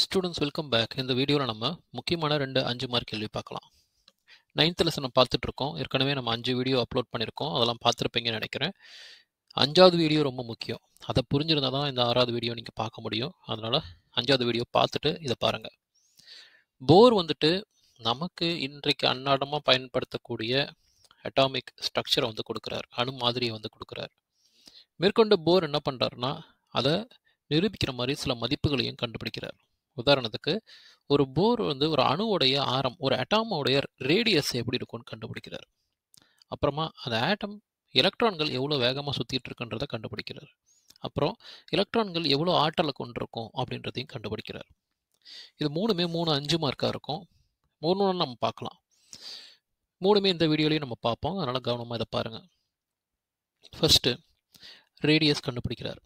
Students welcome back இந்த வீடியோவில் நம்ம முக்கியமான ரெண்டு அஞ்சு மார்க் கேள்வி பார்க்கலாம். நைன்த் லெசனை நம்ம பார்த்துட்டு இருக்கோம். ஏற்கனவே நம்ம அஞ்சு வீடியோ அப்லோட் பண்ணியிருக்கோம். அதெல்லாம் பார்த்துருப்பீங்கன்னு நினைக்கிறேன். அஞ்சாவது வீடியோ ரொம்ப முக்கியம். அதை புரிஞ்சிருந்தால் தான் இந்த ஆறாவது வீடியோ நீங்கள் பார்க்க முடியும். அதனால் அஞ்சாவது வீடியோ பார்த்துட்டு இதை பாருங்கள் போர் வந்துட்டு நமக்கு இன்றைக்கு அன்னாடமாக பயன்படுத்தக்கூடிய அட்டாமிக் ஸ்ட்ரக்சரை வந்து கொடுக்குறார். அணு மாதிரியை வந்து கொடுக்குறார். மேற்கொண்டு போர் என்ன பண்ணுறாருன்னா அதை நிரூபிக்கிற மாதிரி சில மதிப்புகளையும் கண்டுபிடிக்கிறார். உதாரணத்துக்கு ஒரு போர் வந்து ஒரு அணுவுடைய ஆரம் ஒரு அட்டாமோடைய ரேடியஸ் எப்படி இருக்கும்னு கண்டுபிடிக்கிறார். அப்புறமா அந்த ஆட்டம் எலக்ட்ரான்கள் எவ்வளோ வேகமாக சுற்றிட்டு இருக்குன்றதை கண்டுபிடிக்கிறார். அப்புறம் எலக்ட்ரான்கள் எவ்வளோ ஆற்றலை கொண்டிருக்கும் அப்படின்றதையும் கண்டுபிடிக்கிறார். இது மூணுமே மூணு அஞ்சு மார்க்காக இருக்கும். மூணு நம்ம பார்க்கலாம். மூணுமே இந்த வீடியோலையும் நம்ம பார்ப்போம். அதனால் கவனமாக இதை பாருங்கள் ஃபஸ்ட்டு ரேடியஸ் கண்டுபிடிக்கிறார்.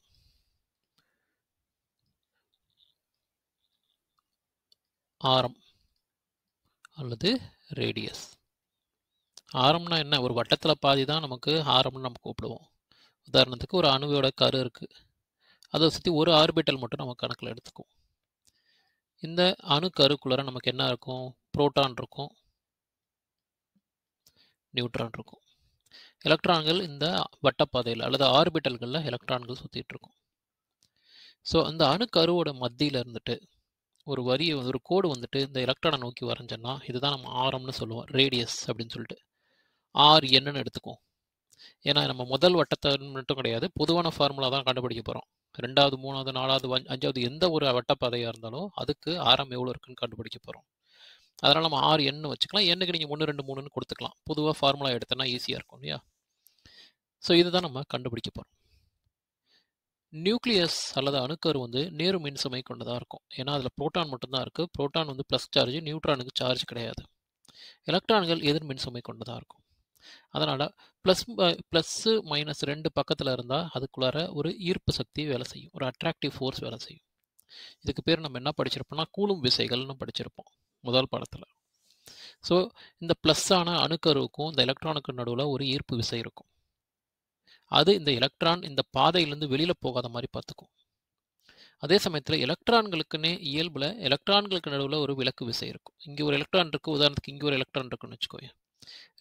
ஆரம் அல்லது ரேடியஸ் ஆரம்னா என்ன? ஒரு வட்டத்தில் பாதி தான் நமக்கு ஆரம்னு நம்ம கூப்பிடுவோம். உதாரணத்துக்கு ஒரு அணுவோட கரு இருக்குது அதை சுற்றி ஒரு ஆர்பிட்டல் மட்டும் நம்ம கணக்கில் எடுத்துக்குவோம். இந்த அணு கருக்குள்ளார நமக்கு என்ன இருக்கும்? புரோட்டான் இருக்கும். நியூட்ரான் இருக்கும். எலக்ட்ரான்கள் இந்த வட்டப்பாதையில் அல்லது ஆர்பிட்டல்களில் எலக்ட்ரான்கள் சுற்றிட்டு இருக்கும். ஸோ அந்த அணு கருவோட மத்தியில் இருந்துட்டு ஒரு வரியை ஒரு கோடு வந்துட்டு இந்த எலக்ட்ரானை நோக்கி வரைஞ்சோன்னா இதுதான் நம்ம ஆரம்னு சொல்லுவோம். ரேடியஸ் அப்படின்னு சொல்லிட்டு. ஆர் என்னன்னு எடுத்துக்குவோம். ஏன்னா நம்ம முதல் வட்டத்தை மட்டும் கிடையாது பொதுவான ஃபார்முலா தான் கண்டுபிடிக்க போகிறோம் ரெண்டாவது மூணாவது நாலாவது அஞ்சாவது எந்த ஒரு வட்டப்பாதையாக இருந்தாலும் அதுக்கு ஆரம் எவ்வளோ இருக்குன்னு கண்டுபிடிக்க போகிறோம் அதனால் நம்ம ஆறு எண்ணு வச்சுக்கலாம். எண்ணுக்கு நீங்கள் ஒன்று ரெண்டு மூணுன்னு கொடுத்துக்கலாம். பொதுவாக ஃபார்முலா எடுத்தோன்னா ஈஸியாக இருக்கும் இல்லையா? ஸோ இதுதான் நம்ம கண்டுபிடிக்க போகிறோம் நியூக்ளியஸ் அல்லது அணுக்கரு வந்து நேரு மின்சுமை கொண்டதாக இருக்கும். ஏன்னா அதில் ப்ரோட்டான் மட்டும்தான் இருக்குது புரோட்டான் வந்து ப்ளஸ் சார்ஜ் நியூட்ரானுக்கு சார்ஜ் கிடையாது. எலக்ட்ரான்கள் எதிர் மின்சுமை கொண்டதாக இருக்கும். அதனால் ப்ளஸ் ப்ளஸ்ஸு மைனஸ் ரெண்டு பக்கத்தில் இருந்தால் அதுக்குள்ளார ஒரு ஈர்ப்பு சக்தி வேலை செய்யும். ஒரு அட்ராக்டிவ் ஃபோர்ஸ் வேலை செய்யும். இதுக்கு பேர் நம்ம என்ன படிச்சிருப்போம்னா கூலும் விசைகள்னு படிச்சிருப்போம் முதல் பாடத்தில். ஸோ இந்த ப்ளஸ்ஸான அணுக்கருவுக்கும் இந்த எலக்ட்ரானுக்கு நடுவில் ஒரு ஈர்ப்பு விசை இருக்கும். அது இந்த எலக்ட்ரான் இந்த பாதையிலேருந்து வெளியில் போகாத மாதிரி பார்த்துக்கும். அதே சமயத்தில் எலக்ட்ரான்களுக்குன்னே இயல்பில் எலக்ட்ரான்களுக்கு நடுவில் ஒரு விளக்கு விசை இருக்கும். இங்கே ஒரு எலக்ட்ரான் இருக்குது உதாரணத்துக்கு இங்கே ஒரு எலக்ட்ரான் இருக்குன்னு வச்சுக்கோங்க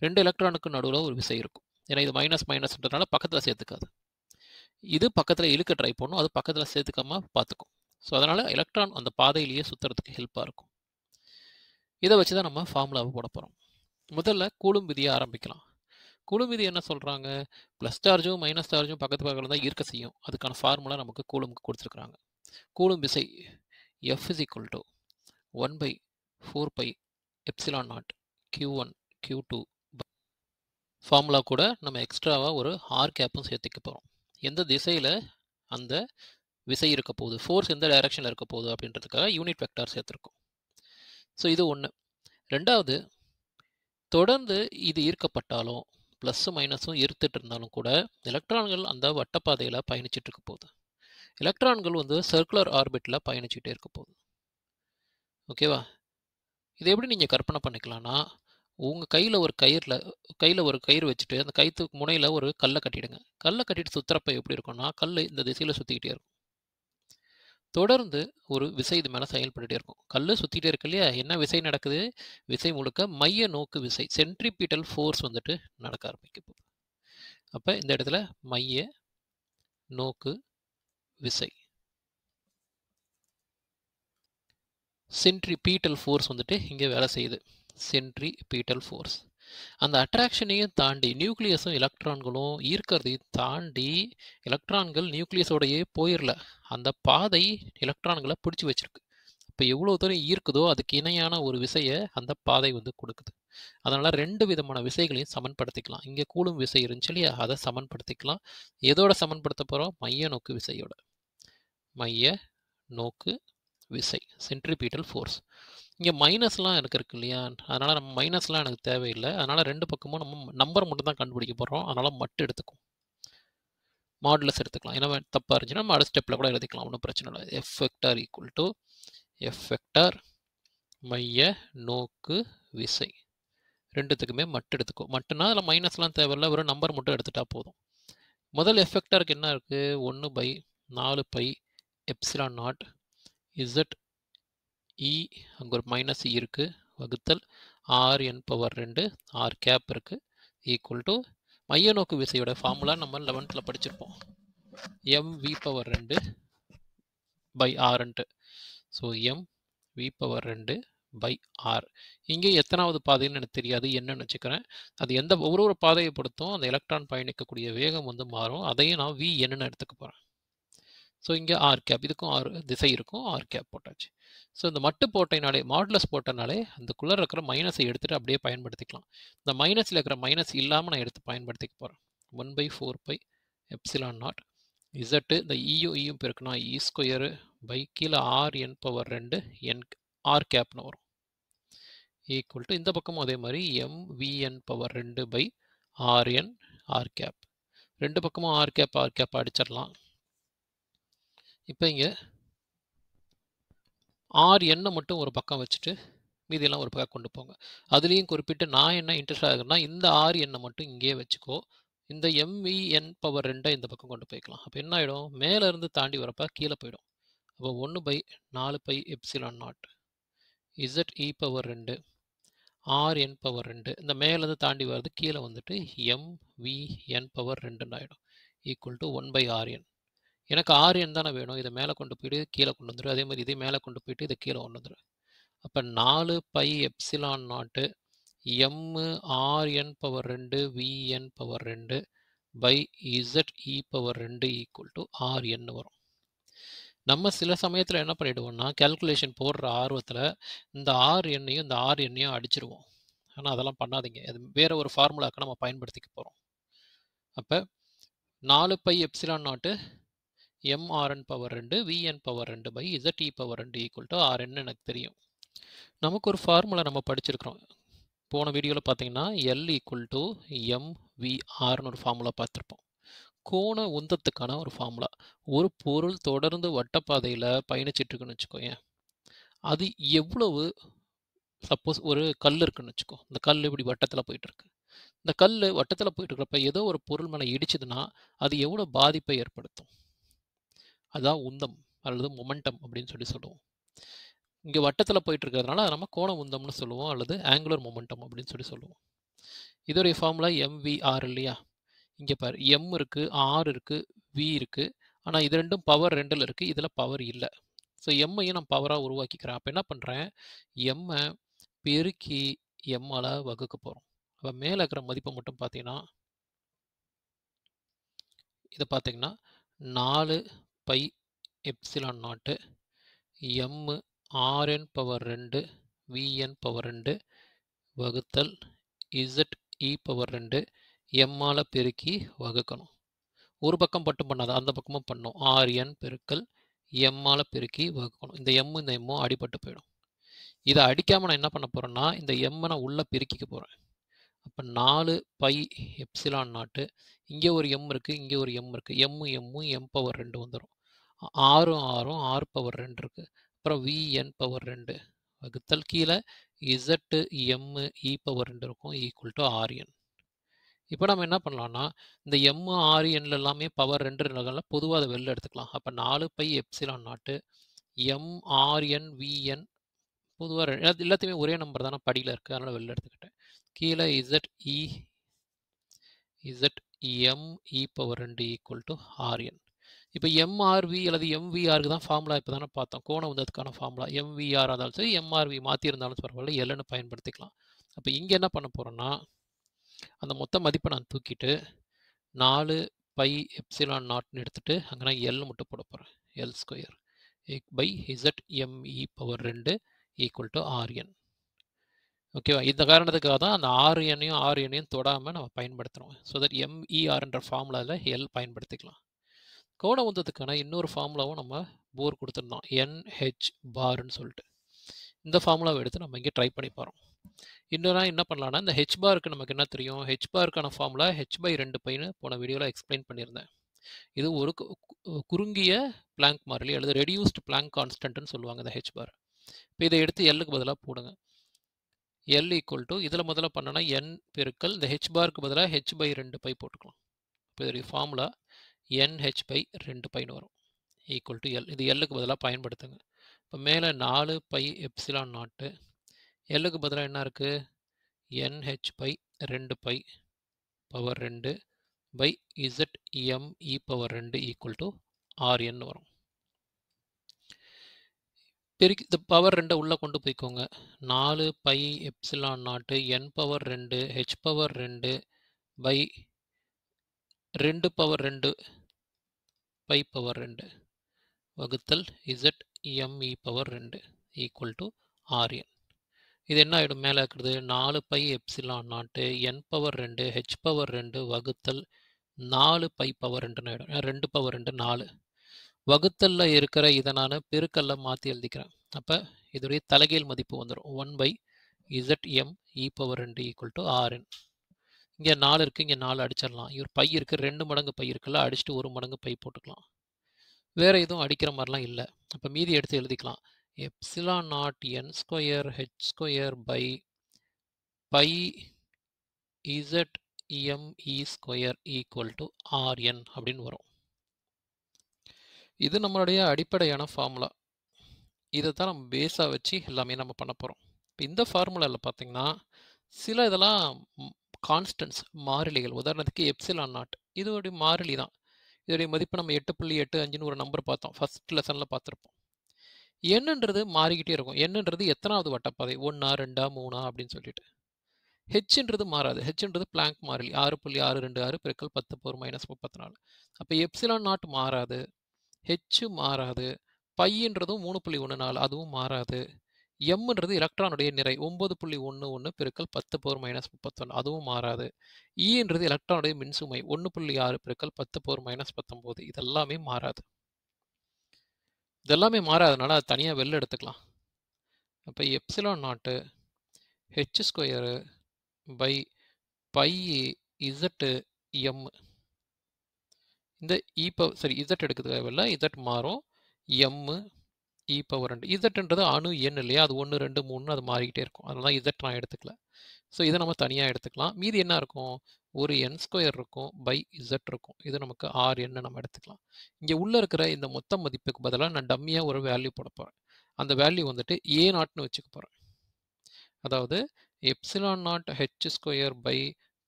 ரெண்டு எலக்ட்ரானுக்கு நடுவில் ஒரு விசை இருக்கும். ஏன்னா இது மைனஸ் மைனஸ்ன்றதுனால பக்கத்தில் சேர்த்துக்காது. இது பக்கத்தில் இழுக்க ட்ரை பண்ணும் அது பக்கத்தில் சேர்த்துக்காம பார்த்துக்கும். ஸோ அதனால் எலக்ட்ரான் அந்த பாதையிலேயே சுற்றுறதுக்கு ஹெல்ப்பாக இருக்கும். இதை வச்சு தான் நம்ம ஃபார்முலாவை போட போகிறோம் முதல்ல கூலும் விதியை ஆரம்பிக்கலாம். கூலும் விதி என்ன சொல்கிறாங்க ப்ளஸ் சார்ஜும் மைனஸ் சார்ஜும் பக்கத்து பக்கத்தில் தான் ஈர்க்க செய்யும். அதுக்கான ஃபார்முலா நமக்கு கூலுமுக்கு கொடுத்துருக்குறாங்க. கூலும் விசை F is equal to one by four by epsilon naught Q one Q two formula கூட நம்ம எக்ஸ்ட்ராவாக ஒரு ஆர் கேப்பும் சேர்த்துக்க போகிறோம் எந்த திசையில் அந்த விசை இருக்க போகுது? ஃபோர்ஸ் எந்த டைரக்ஷனில் இருக்க போகுது அப்படின்றதுக்காக யூனிட் வெக்டார் சேர்த்துருக்கோம். ஸோ இது ஒன்று ரெண்டாவது தொடர்ந்து இது ஈர்க்கப்பட்டாலும் ப்ளஸ்ஸும் மைனஸும் இருத்துட்டு இருந்தாலும் கூட எலக்ட்ரான்கள் அந்த வட்டப்பாதையில் பயணிச்சுட்டு இருக்க போகுது. எலக்ட்ரான்கள் வந்து சர்க்குலர் ஆர்பிட்டில் பயணிச்சுட்டே இருக்க போகுது. ஓகேவா இது எப்படி நீங்கள் கற்பனை பண்ணிக்கலாம்னா உங்கள் கையில் ஒரு கயிறில் கையில் ஒரு கயிறு வச்சுட்டு அந்த கயிற்று முனையில் ஒரு கல்லை கட்டிடுங்க. கல்லை கட்டிட்டு சுற்றுறப்ப எப்படி இருக்கும்னா கல் இந்த திசையில் சுற்றிக்கிட்டே இருக்கும். தொடர்ந்து ஒரு விசை இது மேலே செயல்பட்டுட்டே இருக்கும். கல் சுற்றிட்டே இருக்கு இல்லையா? என்ன விசை நடக்குது? விசை முழுக்க மைய நோக்கு விசை சென்ட்ரிபீட்டல் ஃபோர்ஸ் வந்துட்டு நடக்க ஆரம்பிக்கும் அப்போ இந்த இடத்துல மைய நோக்கு விசை. சென்ட்ரிபீட்டல் ஃபோர்ஸ் வந்துட்டு இங்கே வேலை செய்யுது. சென்ட்ரிபீட்டல் ஃபோர்ஸ் அந்த அட்ராக்ஷனையும் தாண்டி நியூக்ளியஸும் எலக்ட்ரான்களும் ஈர்க்கிறதையும் தாண்டி எலக்ட்ரான்கள் நியூக்ளியஸோடையே போயிடல அந்த பாதை எலக்ட்ரான்களை பிடிச்சி வச்சிருக்கு. இப்போ எவ்வளோ தூரம் ஈர்க்குதோ அதுக்கு இணையான ஒரு விசையை அந்த பாதை வந்து கொடுக்குது. அதனால் ரெண்டு விதமான விசைகளையும் சமன்படுத்திக்கலாம். இங்கே கூலும் விசை இருந்துச்சு இல்லையா? அதை சமன்படுத்திக்கலாம். எதோட சமன்படுத்த போகிறோம் மைய நோக்கு விசையோட. மைய நோக்கு விசை. சென்ட்ரிபீட்டல் ஃபோர்ஸ் இங்கே மைனஸ்லாம் எனக்கு இருக்கு இல்லையா? அதனால் நம்ம மைனஸ்லாம் எனக்கு தேவையில்லை. அதனால் ரெண்டு பக்கமும் நம்ம நம்பர் மட்டும் தான் கண்டுபிடிக்க போகிறோம் அதனால் மட்டும் எடுத்துக்கும் மாடுலஸ் எடுத்துக்கலாம். ஏன்னா தப்பாக இருந்துச்சுன்னா நம்ம அடுத்த ஸ்டெப்பில் கூட எழுதிக்கலாம். ஒன்றும் பிரச்சனை இல்லை. F vector equal to F vector மைய நோக்கு விசை. ரெண்டுத்துக்குமே மட்டு எடுத்துக்கும் மட்டுனா அதில் மைனஸ்லாம் தேவையில்ல. வெறும் நம்பர் மட்டும் எடுத்துட்டா போதும். முதல் எஃபெக்டாருக்கு என்ன இருக்குது ஒன்று பை நாலு by epsilon naught Z E அங்கே ஒரு மைனஸ் இ இருக்குது வகுத்தல் ஆர் என் பவர் ரெண்டு ஆர் கேப் இருக்குது ஈக்குவல் டு மைய நோக்கு விசையோட ஃபார்முலா நம்ம லெவன்த்தில் படிச்சிருப்போம். எம் வி பவர் ரெண்டு பை ஆர்ன்ட்டு ஸோ எம் வி பவர் ரெண்டு பை ஆர் இங்கே எத்தனாவது பாதைன்னு எனக்கு தெரியாது. என்னன்னு வச்சுக்கிறேன். அது எந்த ஒரு ஒரு பாதையை பொறுத்தும் அந்த எலக்ட்ரான் பயணிக்கக்கூடிய வேகம் வந்து மாறும். அதையும் நான் வி என்னன்னு எடுத்துக்க போகிறேன் ஸோ இங்கே ஆர் கேப் இதுக்கும் ஆர் திசை இருக்கும் ஆர் கேப் போட்டாச்சு. ஸோ இந்த மட்டு போட்டனாலே மாடுலஸ் போட்டனாலே அதுக்குள்ளே இருக்கிற மைனஸை எடுத்துகிட்டு அப்படியே பயன்படுத்திக்கலாம். இந்த மைனஸில் இருக்கிற மைனஸ் இல்லாமல் நான் எடுத்து பயன்படுத்திக்க போகிறேன் one by four by epsilon naught Z இந்த e இயும் இயும் e பெருக்குனா இ ஸ்கொயரு பை கீழே ஆர் என் பவர் ரெண்டு என் ஆர் கேப்னு வரும். ஈக்குவல் டு இந்த பக்கமும் அதே மாதிரி எம் விஎன் பவர் ரெண்டு by R N R cap ரெண்டு பக்கமும் ஆர் கேப் ஆர் கேப் அடிச்சிடலாம். இப்போ இங்கே ஆர் எண்ணை மட்டும் ஒரு பக்கம் வச்சுட்டு மீதியெல்லாம் ஒரு பக்கம் கொண்டு போங்க. அதுலேயும் குறிப்பிட்டு நான் என்ன இன்ட்ரெஸ்டாக இருக்குன்னா இந்த ஆர் எண்ணை மட்டும் இங்கேயே வச்சுக்கோ. இந்த எம்விஎன் பவர் ரெண்டை இந்த பக்கம் கொண்டு போய்க்கலாம். அப்போ என்ன ஆகிடும் மேலேருந்து தாண்டி வரப்போ கீழே போயிடும். அப்போ ஒன்று பை நாலு by epsilon naught. Z E power ரெண்டு ஆர் என் பவர் ரெண்டு. இந்த மேலேருந்து தாண்டி வர்றது கீழே வந்துட்டு எம்விஎன் பவர் ரெண்டுன்னு ஆகிடும் equal to one by R N எனக்கு ஆர்என் தானே வேணும். இதை மேலே கொண்டு போயிட்டு கீழே கொண்டு வந்துடும் அதே மாதிரி இதே மேலே கொண்டு போயிட்டு இதை கீழே கொண்டு வந்துடும் அப்போ நாலு by epsilon naught M R N power ரெண்டு விஎன் பவர் ரெண்டு பை இசட் இ பவர் ரெண்டு ஈக்குவல் டு ஆர்என்னு வரும். நம்ம சில சமயத்தில் என்ன பண்ணிவிடுவோம்னா கேல்குலேஷன் போடுற ஆர்வத்தில் இந்த ஆர் எண்ணையும் இந்த ஆர் எண்ணையும் அடிச்சிருவோம். ஆனால் அதெல்லாம் பண்ணாதீங்க. அது வேற ஒரு ஃபார்முலாக்கு நம்ம பயன்படுத்திக்க போகிறோம் அப்போ நாலு by epsilon naught M R N power ரெண்டு விஎன் பவர் ரெண்டு பை இசட் இ பவர் ரெண்டு ஈக்குவல் டு ஆர்என் எனக்கு தெரியும். நமக்கு ஒரு ஃபார்முலா நம்ம படிச்சிருக்கிறோம். போன வீடியோவில் பார்த்தீங்கன்னா L equal to M V ஒரு ஃபார்முலா பார்த்துருப்போம். கோண உந்தத்துக்கான ஒரு ஃபார்முலா ஒரு பொருள் தொடர்ந்து வட்டப்பாதையில் பயணிச்சிட்டு வச்சுக்கோங்க அது எவ்வளவு சப்போஸ் ஒரு கல் இருக்குன்னு வச்சுக்கோ. இந்த கல் இப்படி வட்டத்தில் போயிட்டுருக்கு. இந்த கல் வட்டத்தில் போயிட்டு இருக்கிறப்ப ஏதோ ஒரு பொருள் மேலே இடிச்சதுன்னா அது எவ்வளோ பாதிப்பை ஏற்படுத்தும்? அதுதான் உந்தம் அல்லது மொமெண்டம் அப்படின்னு சொல்லி சொல்லுவோம். இங்கே வட்டத்தில் போயிட்டு இருக்கிறதுனால நம்ம கோண உந்தம்னு சொல்லுவோம் அல்லது ஆங்குலர் மொமெண்டம் அப்படின்னு சொல்லி சொல்லுவோம். இதோடைய ஃபார்முலா எம்விஆர் இல்லையா? இங்கே பாரு எம் இருக்குது ஆர் இருக்குது வி இருக்குது ஆனால் இது ரெண்டும் பவர் ரெண்டில் இருக்குது இதில் பவர் இல்லை. ஸோ எம்மையும் நான் பவராக உருவாக்கிக்கிறேன். அப்போ என்ன பண்ணுறேன் எம்மை பெருக்கி எம்மால் வகுக்க போகிறோம் அப்போ மேலே இருக்கிற மதிப்பை மட்டும் பார்த்தீங்கன்னா இதை பார்த்தீங்கன்னா நாலு pi epsilon naught M R N power ரெண்டு விஎன் பவர் ரெண்டு வகுத்தல் இசட் இ பவர் ரெண்டு எம்மால் பெருக்கி வகுக்கணும். ஒரு பக்கம் மட்டும் பண்ணாத அந்த பக்கமும் பண்ணும். ஆர்என் பெருக்கல் எம்மால் பெருக்கி வகுக்கணும். இந்த எம்மு இந்த எம்மும் அடிபட்டு போயிடும். இதை அடிக்காமல் நான் என்ன பண்ண போகிறேன்னா இந்த எம்மை நான் உள்ளே பெருக்கிக்க போகிறேன் அப்போ நாலு பை எப்சிலான் நாட்டு இங்கே ஒரு எம் இருக்குது இங்கே ஒரு எம் இருக்குது எம்மு எம்மும் எம் பவர் ரெண்டு வந்துடும் ஆறும் ஆறும் ஆறு பவர் ரெண்டு இருக்குது அப்புறம் விஎன் பவர் ரெண்டு. வகுத்தல் கீழே இசட்டு எம்மு இ பவர் ரெண்டு இருக்கும். ஈக்குவல் டு ஆர்என் இப்போ நம்ம என்ன பண்ணலாம்னா இந்த எம்மு ஆர்என்ல எல்லாமே பவர் ரெண்டு ரெண்டுல பொதுவாக அதை வெளில எடுத்துக்கலாம். அப்போ நாலு pi epsilon naught M R N V N பொதுவாக எல்லாத்தையுமே ஒரே நம்பர் தானே படியில் இருக்குது அதனால் வெளில எடுத்துக்கிட்டேன். கீழே Z E Z M E power ரெண்டு ஈக்குவல் டு ஆர்என் இப்போ எம்ஆர்வி அல்லது எம்விஆருக்கு தான் ஃபார்முலா இப்போ தானே பார்த்தோம். கோணம் வந்ததுக்கான ஃபார்முலா எம்விஆர் இருந்தாலும் சரி எம்ஆர்வி மாற்றியிருந்தாலும் பரவாயில்ல எல்லுன்னு பயன்படுத்திக்கலாம். அப்போ இங்கே என்ன பண்ண போகிறோன்னா அந்த மொத்த மதிப்பை நான் தூக்கிட்டு நாலு பை எப்சிலான் நாட்னு எடுத்துகிட்டு அங்கே நான் எல் மட்டும் போட போகிறேன் L square by Z M E power ரெண்டு ஈக்குவல் டு ஆர்என் ஓகேவா இந்த காரணத்துக்காக தான் அந்த ஆறு எண்ணையும் ஆறு எண்ணையும் தொடாமல் நம்ம பயன்படுத்துகிறோம் ஸோ தட் எம்இஆர்ன்ற ஃபார்முலாவில் எல் பயன்படுத்திக்கலாம். கோண உந்தத்துக்கான இன்னொரு ஃபார்முலாவும் நம்ம போர் கொடுத்துருந்தோம் என்ஹெச் பார்னு சொல்லிட்டு. இந்த ஃபார்முலாவை எடுத்து நம்ம இங்கே ட்ரை பண்ணி போகிறோம் இன்னொரு என்ன பண்ணலாம்னா இந்த ஹெச் பாருக்கு நமக்கு என்ன தெரியும்? ஹெச் பாருக்கான ஃபார்முலா ஹெச் பை ரெண்டு பைன்னு போன வீடியோவில் எக்ஸ்பிளைன் பண்ணியிருந்தேன். இது ஒரு குறுங்கிய பிளாங்க் மாறிலி அல்லது ரெடியூஸ்டு பிளாங்க் கான்ஸ்டன்ட்னு சொல்லுவாங்க இந்த ஹெச் பார் இப்போ இதை எடுத்து எல்லுக்கு பதிலாக போடுங்க. எல் ஈக்குவல் டு இதில் முதல்ல பண்ணனா என் பெருக்கள் இந்த ஹெச் பாருக்கு பதிலாக ஹெச் பை ரெண்டு பை போட்டுக்கலாம். இப்போ இதோடைய ஃபார்முலா என்ஹெச் பை ரெண்டு பைன்னு வரும். ஈக்குவல் டு எல் இது எல்லுக்கு பதிலாக பயன்படுத்துங்க. இப்போ மேலே நாலு பை எப்சிலான் நாட்டு எல்லுக்கு பதிலாக என்ன இருக்குது என்ஹெச் பை ரெண்டு பை பவர் ரெண்டு by Z M E power ரெண்டு ஈக்குவல் டு ஆர்என் வரும். பெருக்கி இந்த பவர் ரெண்டை உள்ளே கொண்டு போய்க்கோங்க. நாலு pi epsilon naught N power ரெண்டு ஹெச் பவர் ரெண்டு பை ரெண்டு பவர் ரெண்டு பை பவர் ரெண்டு. வகுத்தல் இசட் எம்இ பவர் ரெண்டு ஈக்குவல் டு ஆர்என் இது என்ன ஆகிடும் மேலே இருக்கிறது நாலு pi epsilon naught N power ரெண்டு ஹெச் பவர் ரெண்டு வகுத்தல் நாலு பை பவர் ரெண்டுன்னு ஆகிடும் ரெண்டு பவர் ரெண்டு நாலு. வகுத்தலில் இருக்கிற இதை நான் பெருக்கல்ல மாற்றி எழுதிக்கிறேன். அப்போ இதோடைய தலைகீழ் மதிப்பு வந்துடும் one by Z M E power ரெண்டு ஈக்குவல் டு ஆர்என் இங்கே நாலு இருக்குது இங்கே நாலு அடிச்சிடலாம். இவர் பை இருக்குது ரெண்டு மடங்கு பை இருக்குல்ல அடிச்சுட்டு ஒரு மடங்கு பை போட்டுக்கலாம். வேறு எதுவும் அடிக்கிற மாதிரிலாம் இல்லை. அப்போ மீதி எடுத்து எழுதிக்கலாம். Epsilon naught N square H square by pi Z M E square equal to R N அப்படின்னு வரும். இது நம்மளுடைய அடிப்படையான ஃபார்முலா இதை தான் நம்ம பேஸாக வச்சு எல்லாமே நம்ம பண்ண போகிறோம் இப்போ இந்த ஃபார்முலாவில் பார்த்தீங்கன்னா சில இதெல்லாம் கான்ஸ்டன்ஸ் மாறிலிகள். உதாரணத்துக்கு எப்சிலான் நாட் இதோடைய மாறிலி தான். இதோடைய மதிப்பு நம்ம எட்டு புள்ளி எட்டு அஞ்சுன்னு ஒரு நம்பர் பார்த்தோம். ஃபர்ஸ்ட் லெசனில் பார்த்துருப்போம். என்னன்றது மாறிக்கிட்டே இருக்கும். என்னன்றது எத்தனாவது வட்டப்பாதை? ஒன்றா ரெண்டா மூணா அப்படின்னு சொல்லிட்டு. ஹெச்ன்றது மாறாது. ஹெச்ன்றது பிளாங்க் மாறிலி. ஆறு புள்ளி ஆறு ரெண்டு ஆறு பெருக்கல் பத்து போர் மைனஸ் முப்பத்தி நாலு அப்போ எப்சிலான் நாட் மாறாது. ஹெச்சு மாறாது. பையன்றதும் மூணு புள்ளி ஒன்று நாலு. அதுவும் மாறாது. எம்ன்றது எலக்ட்ரானுடைய நிறை. ஒம்பது புள்ளி ஒன்று ஒன்று பெருக்கல் பத்து போர் மைனஸ் முப்பத்தொன்று அதுவும் மாறாது. ஈன்றது எலக்ட்ரானுடைய மின்சுமை. ஒன்று புள்ளி ஆறு பெருக்கல் பத்து போர் மைனஸ் பத்தொம்போது இதெல்லாமே மாறாது. இதெல்லாமே மாறாதனால அது தனியாக வெளில எடுத்துக்கலாம். அப்போ epsilon naught H square by pi Z M இந்த e இ பவர் சரி இசட் எடுக்கிறதுக்காக வெளில இசட் மாறும் எம்மு E இ பவர் ரெண்டு. இசட்ன்றது அணு எண் இல்லையா? அது ஒன்று ரெண்டு மூணு அது மாறிக்கிட்டே இருக்கும். அதனால தான் இசட் நான் எடுத்துக்கல. ஸோ இதை நம்ம தனியாக எடுத்துக்கலாம். மீதி என்ன இருக்கும்? ஒரு என் ஸ்கொயர் இருக்கும் பை இசட் இருக்கும். இது நமக்கு ஆர் என்னு நம்ம எடுத்துக்கலாம். இங்கே உள்ளே இருக்கிற இந்த மொத்த மதிப்புக்கு பதிலாக நான் டம்மியாக ஒரு வேல்யூ போட போகிறேன் அந்த வேல்யூ வந்துட்டு ஏ நாட்னு வச்சுக்க போகிறேன் அதாவது epsilon naught H square by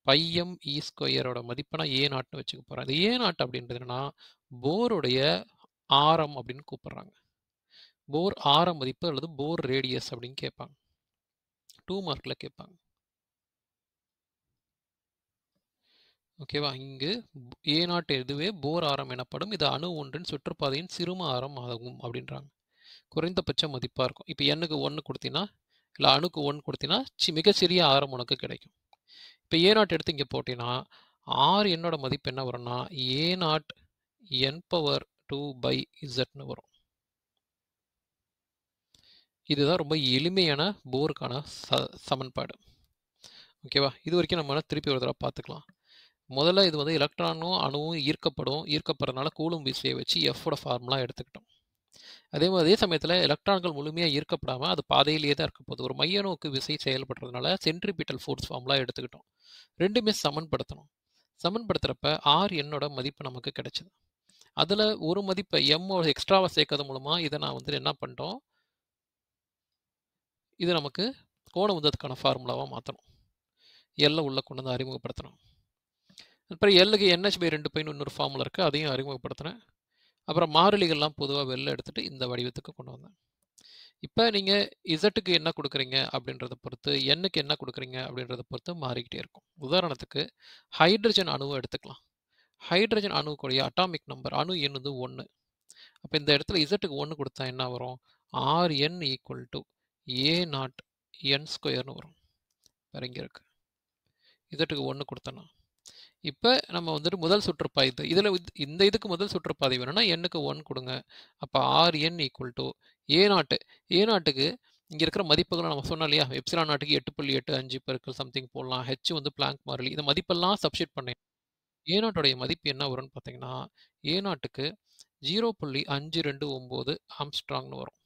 பையம் E ஸ்கொயரோட மதிப்பை நான் ஏ நாட்னு வச்சுக்க போகிறேன் அது ஏ நாட் அப்படின்றது என்னன்னா போருடைய ஆரம் அப்படின்னு கூப்பிடுறாங்க. போர் ஆர மதிப்பு அல்லது போர் ரேடியஸ் அப்படின்னு கேட்பாங்க. டூ மார்க்கில் கேட்பாங்க. ஓகேவா இங்கு ஏ நாட் எதுவே போர் ஆரம் எனப்படும். இது அணு ஒன்றின் சுற்றுப்பாதையின் சிறும ஆரம் ஆகும் அப்படின்றாங்க. குறைந்தபட்ச மதிப்பாக இருக்கும். இப்போ எண்ணுக்கு ஒன்று கொடுத்தினா இல்லை அணுக்கு ஒன்று கொடுத்தினா சி மிகச்சிறிய ஆரம் உனக்கு கிடைக்கும். இப்போ ஏ நாட் எடுத்து இங்கே போட்டீங்கன்னா ஆர் என்னோட மதிப்பு என்ன வரும்னா A naught N power two by இசட்னு வரும். இதுதான் ரொம்ப எளிமையான போருக்கான ச சமன்பாடு. ஓகேவா? இது வரைக்கும் நம்ம திருப்பி ஒரு தடவை பார்த்துக்கலாம். முதல்ல இது வந்து எலக்ட்ரானும் அணுவும் ஈர்க்கப்படும். ஈர்க்கப்படுறதுனால கூலும் விசையை வச்சு எஃபோட ஃபார்முலா எடுத்துக்கிட்டோம். அதே மாதிரி அதே சமயத்தில் எலக்ட்ரான்கள் முழுமையாக ஈர்க்கப்படாமல் அது பாதையிலேயே தான் இருக்க போகுது. ஒரு மைய நோக்கு விசை செயல்படுறதுனால சென்ட்ரிபிட்டல் ஃபோர்ஸ் ஃபார்ம்லாம் எடுத்துக்கிட்டோம். ரெண்டுமே சமன்படுத்தணும். சமன்படுத்துகிறப்ப ஆர் என்னோட மதிப்பு நமக்கு கிடைச்சது. அதில் ஒரு மதிப்பை எம்மோட எக்ஸ்ட்ராவை சேர்க்கறது மூலமாக இதை நான் வந்து என்ன பண்ணிட்டோம்? இது நமக்கு கோண உந்தத்துக்கான ஃபார்முலாவாக மாற்றணும் எல்லை உள்ளே கொண்டு வந்து அறிமுகப்படுத்தணும். அப்புறம் எல்லுக்கு என்ஹெச் பை ரெண்டு பைன்னு இன்னொரு ஃபார்முலா இருக்குது அதையும் அறிமுகப்படுத்தினேன் அப்புறம் மாறிலிகள்லாம் பொதுவாக வெளில எடுத்துகிட்டு இந்த வடிவத்துக்கு கொண்டு வந்தேன். இப்போ நீங்கள் இசட்டுக்கு என்ன கொடுக்குறீங்க அப்படின்றத பொறுத்து எண்ணுக்கு என்ன கொடுக்குறீங்க அப்படின்றத பொறுத்து மாறிக்கிட்டே இருக்கும். உதாரணத்துக்கு ஹைட்ரஜன் அணுவை எடுத்துக்கலாம். ஹைட்ரஜன் அணுக்குடைய அட்டாமிக் நம்பர் அணு எண் வந்து ஒன்று அப்போ இந்த இடத்துல இசட்டுக்கு ஒன்று கொடுத்தா என்ன வரும்? R N equal to A naught N ஸ்கொயர்னு வரும். வேறு இங்கே இருக்குது இசட்டுக்கு ஒன்று கொடுத்தோன்னா இப்போ நம்ம வந்துட்டு முதல் சுற்றுப்பாதை இதில் இந்த இதுக்கு முதல் சுற்றுப்பாதை வேணும்னா எண்ணுக்கு ஒன் கொடுங்க. அப்போ R N equal to A naught A நாட்டுக்கு இங்கே இருக்கிற மதிப்புகளை நம்ம சொன்னோம் இல்லையா? எப்சிலா நாட்டுக்கு எட்டு புள்ளி எட்டு அஞ்சு பெருக்கள் சம்திங் போடலாம். ஹெச் வந்து பிளாங்க் மாறிலி. இந்த மதிப்பெல்லாம் சப்ஸ்டிட் பண்ணேன் ஏ நாட்டுடைய மதிப்பு என்ன வரும்னு பார்த்தீங்கன்னா ஏ நாட்டுக்கு ஜீரோ புள்ளி அஞ்சு ரெண்டு ஒம்பது ஆம்ஸ்ட்ராங்னு வரும்.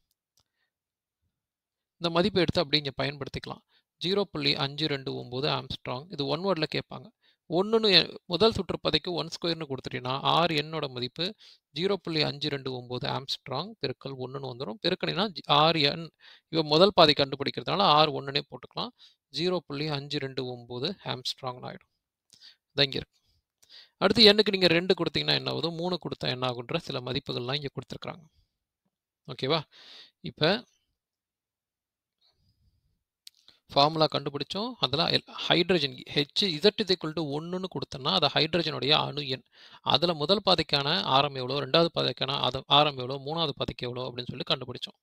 இந்த மதிப்பை எடுத்து அப்படி இங்கே பயன்படுத்திக்கலாம். ஜீரோ புள்ளி அஞ்சு ரெண்டு ஒம்பது ஆம்ஸ்ட்ராங். இது ஒன் வேர்டில் கேட்பாங்க. ஒன்றுன்னு முதல் சுற்றுப்பதைக்கு ஒன் ஸ்கொயர்னு கொடுத்துட்டீங்கன்னா ஆர் என்னோட மதிப்பு ஜீரோ புள்ளி அஞ்சு ரெண்டு ஒம்பது ஆம்ஸ்ட்ராங் பெருக்கல் ஒன்றுன்னு வந்துடும் பெருக்கணினா ஆர் என் இவன் முதல் பாதை கண்டுபிடிக்கிறதுனால ஆர் ஒன்றுனே போட்டுக்கலாம். ஜீரோ புள்ளி அஞ்சு ரெண்டு ஒம்பது ஆம்ஸ்ட்ராங்னு ஆகிடும் தங்கி இங்கே இருக்கு. அடுத்து எண்ணுக்கு நீங்கள் ரெண்டு கொடுத்தீங்கன்னா என்ன ஆகுது? மூணு கொடுத்தா என்ன ஆகுன்ற சில மதிப்புகள்லாம் இங்கே கொடுத்துருக்குறாங்க. ஓகேவா? இப்போ ஃபார்முலா கண்டுபிடிச்சோம். அதெல்லாம் ஹைட்ரஜன் ஹெச் இசட் இது ஈக்குவல் டு ஒன்றுன்னு கொடுத்தோன்னா அது ஹைட்ரஜனுடைய அணு எண். அதில் முதல் பாதைக்கான ஆரம் எவ்வளோ ரெண்டாவது பாதைக்கான அது ஆரம் எவ்வளோ மூணாவது பாதைக்கு எவ்வளோ அப்படின்னு சொல்லி கண்டுபிடிச்சோம்.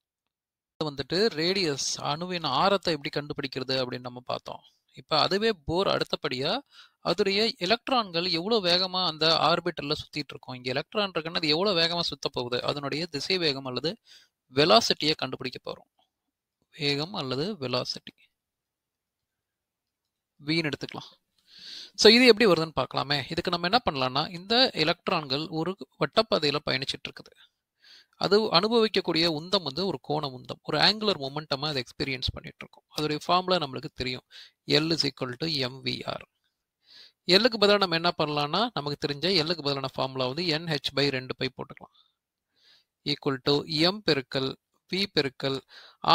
வந்துட்டு ரேடியஸ் அணுவின் ஆரத்தை எப்படி கண்டுபிடிக்கிறது அப்படின்னு நம்ம பார்த்தோம். இப்போ அதுவே போர் அடுத்தபடியாக அதோடைய எலக்ட்ரான்கள் எவ்வளோ வேகமாக அந்த ஆர்பிட்டரில் சுற்றிட்டு இருக்கோம். இங்கே எலக்ட்ரான் இருக்குன்னு அது எவ்வளோ வேகமாக சுத்த போகுது? அதனுடைய திசை வேகம் அல்லது வெலாசிட்டியை கண்டுபிடிக்க போகிறோம் வேகம் அல்லது வெலாசிட்டி வின்னு எடுத்துக்கலாம். ஸோ இது எப்படி வருதுன்னு பார்க்கலாமே. இதுக்கு நம்ம என்ன பண்ணலாம்னா இந்த எலக்ட்ரான்கள் ஒரு வட்டப்பாதையில் பயணிச்சுட்டு இருக்குது. அது அனுபவிக்கக்கூடிய உந்தம் வந்து ஒரு கோண உந்தம். ஒரு ஆங்குலர் மொமெண்டமாக அதை எக்ஸ்பீரியன்ஸ் பண்ணிட்டு இருக்கோம். அதோடைய ஃபார்முலா நம்மளுக்கு தெரியும். L is equal to M V R எல்லுக்கு பதிலாக நம்ம என்ன பண்ணலாம்னா நமக்கு தெரிஞ்ச எல்லுக்கு பதிலான ஃபார்முலா வந்து என்ஹெச் பை ரெண்டு பை போட்டுக்கலாம். ஈக்குவல் டு எம் பெருக்கல் வி பெருக்கல்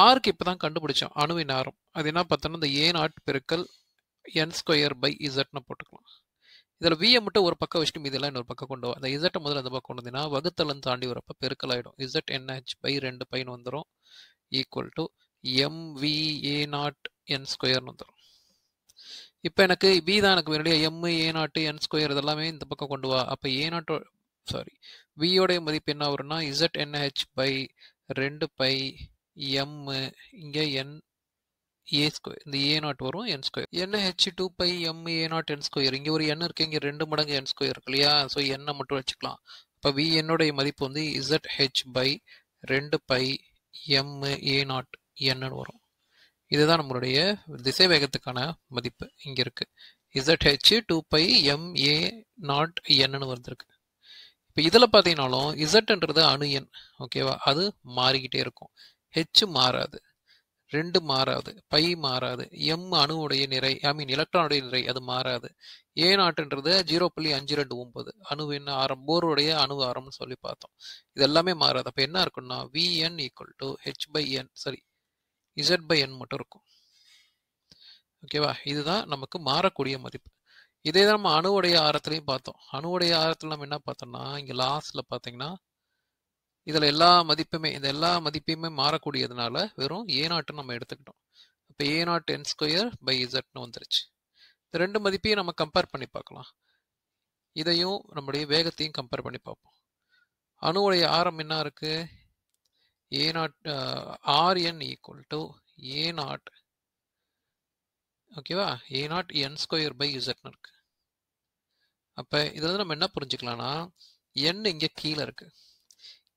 ஆருக்கு இப்போ தான் கண்டுபிடிச்சோம். அணுவின் ஆரம். அது என்ன பார்த்தோன்னா இந்த ஏ நாட் பெருக்கல் என் ஸ்கொயர் பை இசட்னு போட்டுக்கலாம். இதில் வியை மட்டும் ஒரு பக்கம் வச்சுட்டு மீதெல்லாம் இன்னொரு பக்கம் கொண்டு வா. அந்த இசட்டை முதல்ல அந்த பக்கம் கொண்டு வந்தீங்கன்னா வகுத்தலன் தாண்டி வரப்போ பெருக்கல் ஆகிடும் இசட் என்ஹெச் பை ரெண்டு பைன்னு வந்துடும் equal to M V naught N ஸ்கொயர்னு வந்துடும் இப்போ எனக்கு பி தான் எனக்கு வேணும் எம் ஏ நாட்டு என் ஸ்கொயர் இதெல்லாமே இந்த பக்கம் கொண்டு வா. அப்போ ஏ நாட்டோ சாரி வியோடைய மதிப்பு என்ன வரும்னா இசட் என்ஹெச் பை ரெண்டு பை எம் இங்கே என் ஏ ஸ்கொயர் இந்த ஏ நாட் வரும் என் ஸ்கொயர் என்ன H two pi M A naught N square இங்கே ஒரு என் இருக்கு இங்கே ரெண்டு மடங்கு என் ஸ்கொயர் இருக்கு இல்லையா? ஸோ எண்ணை மட்டும் வச்சுக்கலாம். இப்போ வி என்னுடைய மதிப்பு வந்து இசட் ஹெச் பை ரெண்டு பை எம் ஏ நாட் என்னன்னு வரும். இதுதான் நம்மளுடைய திசை வேகத்துக்கான மதிப்பு. இங்கே இருக்கு. Z H two pi M A naught என்னன்னு வந்திருக்கு. இப்போ இதில் பார்த்தீங்கன்னாலும் இசட்ன்றது அணு எண் ஓகேவா அது மாறிக்கிட்டே இருக்கும். ஹெச் மாறாது. ரெண்டு மாறாது. பை மாறாது. எம் அணுவுடைய நிறை ஐ மீன் எலக்ட்ரானுடைய நிறை அது மாறாது. ஏ நாட்டுன்றது ஜீரோ புள்ளி அஞ்சு ரெண்டு ஒன்பது. அணுவின் ஆரம்? போருடைய அணு ஆரம்னு சொல்லி பார்த்தோம். இது எல்லாமே மாறாது. அப்போ என்ன இருக்குன்னா V N equal to H by N சரி இசட் பை என் மட்டும் இருக்கும். ஓகேவா இதுதான் நமக்கு மாறக்கூடிய மதிப்பு. இதே தான் நம்ம அணுவுடைய ஆரத்துலையும் பார்த்தோம். அணுவுடைய ஆரத்தில் நம்ம என்ன பார்த்தோம்னா இங்கே லாஸ்ட்டில் பார்த்தீங்கன்னா இதில் எல்லா மதிப்புமே இந்த எல்லா மதிப்பையுமே மாறக்கூடியதுனால வெறும் ஏ நாட்டு நம்ம எடுத்துக்கிட்டோம். இப்போ A naught N square by இசட்னு வந்துருச்சு. இந்த ரெண்டு மதிப்பையும் நம்ம கம்பேர் பண்ணி பார்க்கலாம். இதையும் நம்முடைய வேகத்தையும் கம்பேர் பண்ணி பார்ப்போம். அணுவுடைய ஆரம் என்ன இருக்கு? A naught R N equal to A naught ஓகேவா A naught N square by இசட்னு இருக்கு. அப்போ இதில் வந்து நம்ம என்ன புரிஞ்சுக்கலாம்னா என் இங்கே கீழே இருக்குது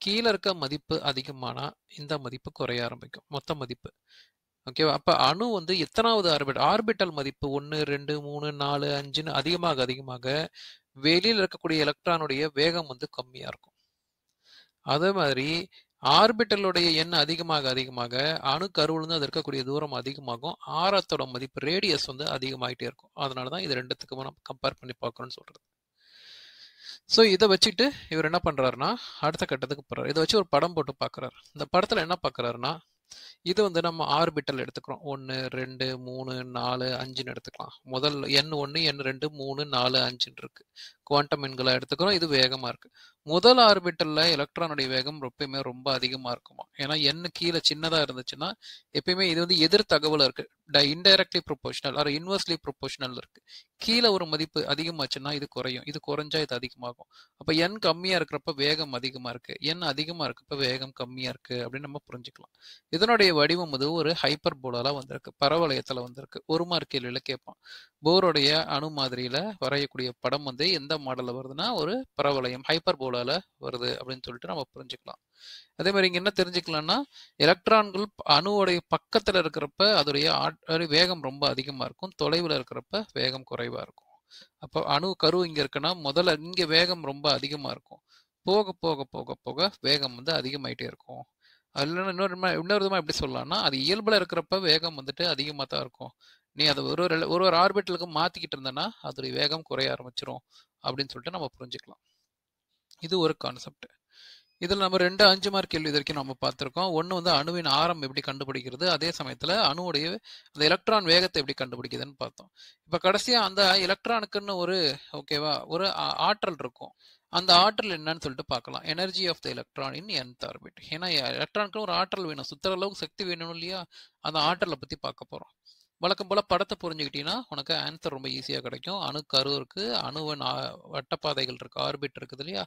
கீழே இருக்க மதிப்பு அதிகமானா இந்த மதிப்பு குறைய ஆரம்பிக்கும் மொத்த மதிப்பு. ஓகேவா அப்போ அணு வந்து எத்தனாவது ஆர்பிட் ஆர்பிட்டல் மதிப்பு ஒன்று ரெண்டு மூணு நாலு அஞ்சுன்னு அதிகமாக அதிகமாக வெளியில் இருக்கக்கூடிய எலக்ட்ரானுடைய வேகம் வந்து கம்மியாக இருக்கும். அதே மாதிரி ஆர்பிட்டலுடைய எண் அதிகமாக அதிகமாக அணு கருவிலிருந்து அது இருக்கக்கூடிய தூரம் அதிகமாகும். ஆரத்தோட மதிப்பு ரேடியஸ் வந்து அதிகமாகிட்டே இருக்கும். அதனால தான் இது ரெண்டுத்துக்குமே நம்ம கம்பேர் பண்ணி பார்க்கணும்னு சொல்கிறது ஸோ இதை வச்சுட்டு இவர் என்ன பண்ணுறாருன்னா அடுத்த கட்டத்துக்கு போகிறாரு இதை வச்சு ஒரு படம் போட்டு பார்க்குறாரு இந்த படத்தில் என்ன பார்க்குறாருன்னா இது வந்து நம்ம ஆர்பிட்டல் எடுத்துக்கிறோம். ஒன்று ரெண்டு மூணு நாலு அஞ்சுன்னு எடுத்துக்கலாம். முதல் எண் ஒன்று எண் ரெண்டு மூணு நாலு அஞ்சுன்னு இருக்கு. குவாண்டம் எண்களை எடுத்துக்கிறோம். இது வேகமாக இருக்கு. முதல் ஆர்பிட்டல்ல எலக்ட்ரானுடைய வேகம் எப்பயுமே ரொம்ப அதிகமாக இருக்குமா? ஏன்னா எண் கீழே சின்னதாக இருந்துச்சுன்னா எப்பயுமே இது வந்து எதிர் தகவல் இருக்கு. Indirectly proportional or inversely proportional இருக்கு. கீழே ஒரு மதிப்பு அதிகமாச்சுன்னா இது குறையும். இது குறைஞ்சா இது அதிகமாகும். அப்போ எண் கம்மியாக இருக்கிறப்ப வேகம் அதிகமாக இருக்கு. எண் அதிகமாக இருக்கிறப்ப வேகம் கம்மியாக இருக்கு அப்படின்னு நம்ம புரிஞ்சுக்கலாம். இதனுடைய வடிவம் வந்து ஒரு ஹைப்பர் போலால வந்திருக்கு. பரவளையத்தில் வந்திருக்கு. ஒரு மார்க் கேட்பான் போருடைய அணு மாதிரியில் வரையக்கூடிய படம் வந்து எந்த மாடலில் வருதுன்னா ஒரு பரவளையம் ஹைப்பர் போலால வருது அப்படின்னு சொல்லிட்டு நம்ம புரிஞ்சுக்கலாம். அதே மாதிரி இங்க என்ன தெரிஞ்சுக்கலாம்னா எலக்ட்ரான்கள் அணுவோடைய பக்கத்துல இருக்கிறப்ப அதோடைய வேகம் ரொம்ப அதிகமா இருக்கும். தொலைவில் இருக்கிறப்ப வேகம் குறைவா இருக்கும். அப்போ அணு கரு இங்க இருக்குன்னா முதல்ல இங்க வேகம் ரொம்ப அதிகமா இருக்கும். போக போக போக போக வேகம் வந்து அதிகமாயிட்டே இருக்கும். இல்லைன்னா இன்னொரு இன்னொரு விதமாக எப்படி சொல்லலாம்னா அது இயல்புல இருக்கிறப்ப வேகம் வந்துட்டு அதிகமாக தான் இருக்கும். நீ அதை ஒரு ஒரு ஒரு ஒரு ஆர்பிட்டலுக்கு மாற்றிக்கிட்டு இருந்தேன்னா அதோடைய வேகம் குறைய ஆரம்பிச்சிரும். அப்படின்னு சொல்லிட்டு நம்ம புரிஞ்சுக்கலாம். இது ஒரு கான்செப்ட் இதில் நம்ம ரெண்டு அஞ்சு மார்க் கேள்வி இது வரைக்கும் நம்ம பார்த்துருக்கோம். ஒன்று வந்து அணுவின் ஆரம் எப்படி கண்டுபிடிக்கிறது அதே சமயத்தில் அணுவுடைய அந்த எலக்ட்ரான் வேகத்தை எப்படி கண்டுபிடிக்குதுன்னு பார்த்தோம். இப்போ கடைசியாக அந்த எலக்ட்ரானுக்குன்னு ஒரு ஓகேவா ஒரு ஆ- ஆற்றல் இருக்கும். அந்த ஆற்றல் என்னன்னு சொல்லிட்டு பார்க்கலாம். Energy of the electron in nth orbit ஏன்னா எலக்ட்ரானுக்கு ஒரு ஆற்றல் வேணும். சுத்துற அளவுக்கு சக்தி வேணும் இல்லையா? அந்த ஆற்றலை பற்றி பார்க்க போகிறோம் வழக்கம் போல் படத்தை புரிஞ்சுக்கிட்டீங்கன்னா உனக்கு ஆன்சர் ரொம்ப ஈஸியாக கிடைக்கும். அணு கரு இருக்குது அணுவன் வட்டப்பாதைகள் இருக்குது ஆர்பிட் இருக்குது இல்லையா?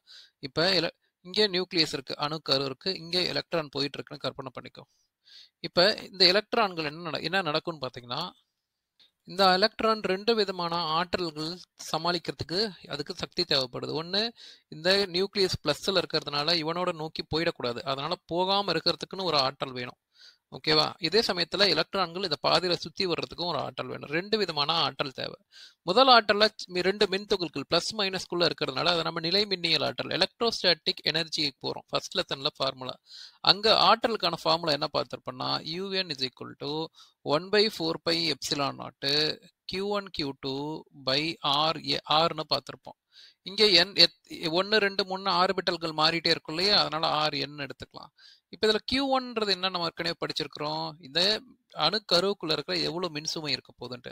இப்போ எல இங்கே நியூக்ளியஸ் இருக்குது அணு கரு இருக்குது இங்கே எலக்ட்ரான் போயிட்டு இருக்குன்னு கற்பனை பண்ணிக்கும் இப்போ இந்த எலக்ட்ரான்கள் என்ன நட என்ன நடக்கும்னு பார்த்தீங்கன்னா இந்த எலக்ட்ரான் ரெண்டு விதமான ஆற்றல்கள் சமாளிக்கிறதுக்கு அதுக்கு சக்தி தேவைப்படுது. ஒன்று இந்த நியூக்ளியஸ் ப்ளஸ்ஸில் இருக்கிறதுனால இவனோட நோக்கி போயிடக்கூடாது. அதனால் போகாமல் இருக்கிறதுக்குன்னு ஒரு ஆற்றல் வேணும். ஓகேவா? இதே சமயத்தில் எலக்ட்ரான்கள் இந்த பாதியில் சுற்றி வர்றதுக்கும் ஒரு ஆற்றல் வேணும். ரெண்டு விதமான ஆற்றல் தேவை. முதல் ஆற்றல்ல ரெண்டு மின் மின்துகள்கள் ப்ளஸ் மைனஸ்குள்ள இருக்கிறதுனால அதை நம்ம நிலை மின்னியல் ஆற்றல் எலக்ட்ரோஸ்டாட்டிக் எனர்ஜிக்கு போகிறோம் ஃபர்ஸ்ட் லெசன்ல ஃபார்முலா அங்கே ஆற்றலுக்கான ஃபார்முலா என்ன பார்த்துருப்போன்னா U N is equal to one by four pi epsilon naught Q one Q two by R A ஆர்னு பார்த்துருப்போம். இங்கே என் ஒன்று ரெண்டு மூணு ஆர்பிட்டல்கள் மாறிட்டே இருக்கும் இல்லையா? அதனால ஆர் என் எடுத்துக்கலாம். இப்போ இதில் கியூ ஒன்றது என்ன நம்ம ஏற்கனவே படிச்சிருக்கிறோம். இந்த அணுக்கருவுக்குள்ள இருக்கிற எவ்வளோ மின்சுமை இருக்க போகுதுன்ட்டு.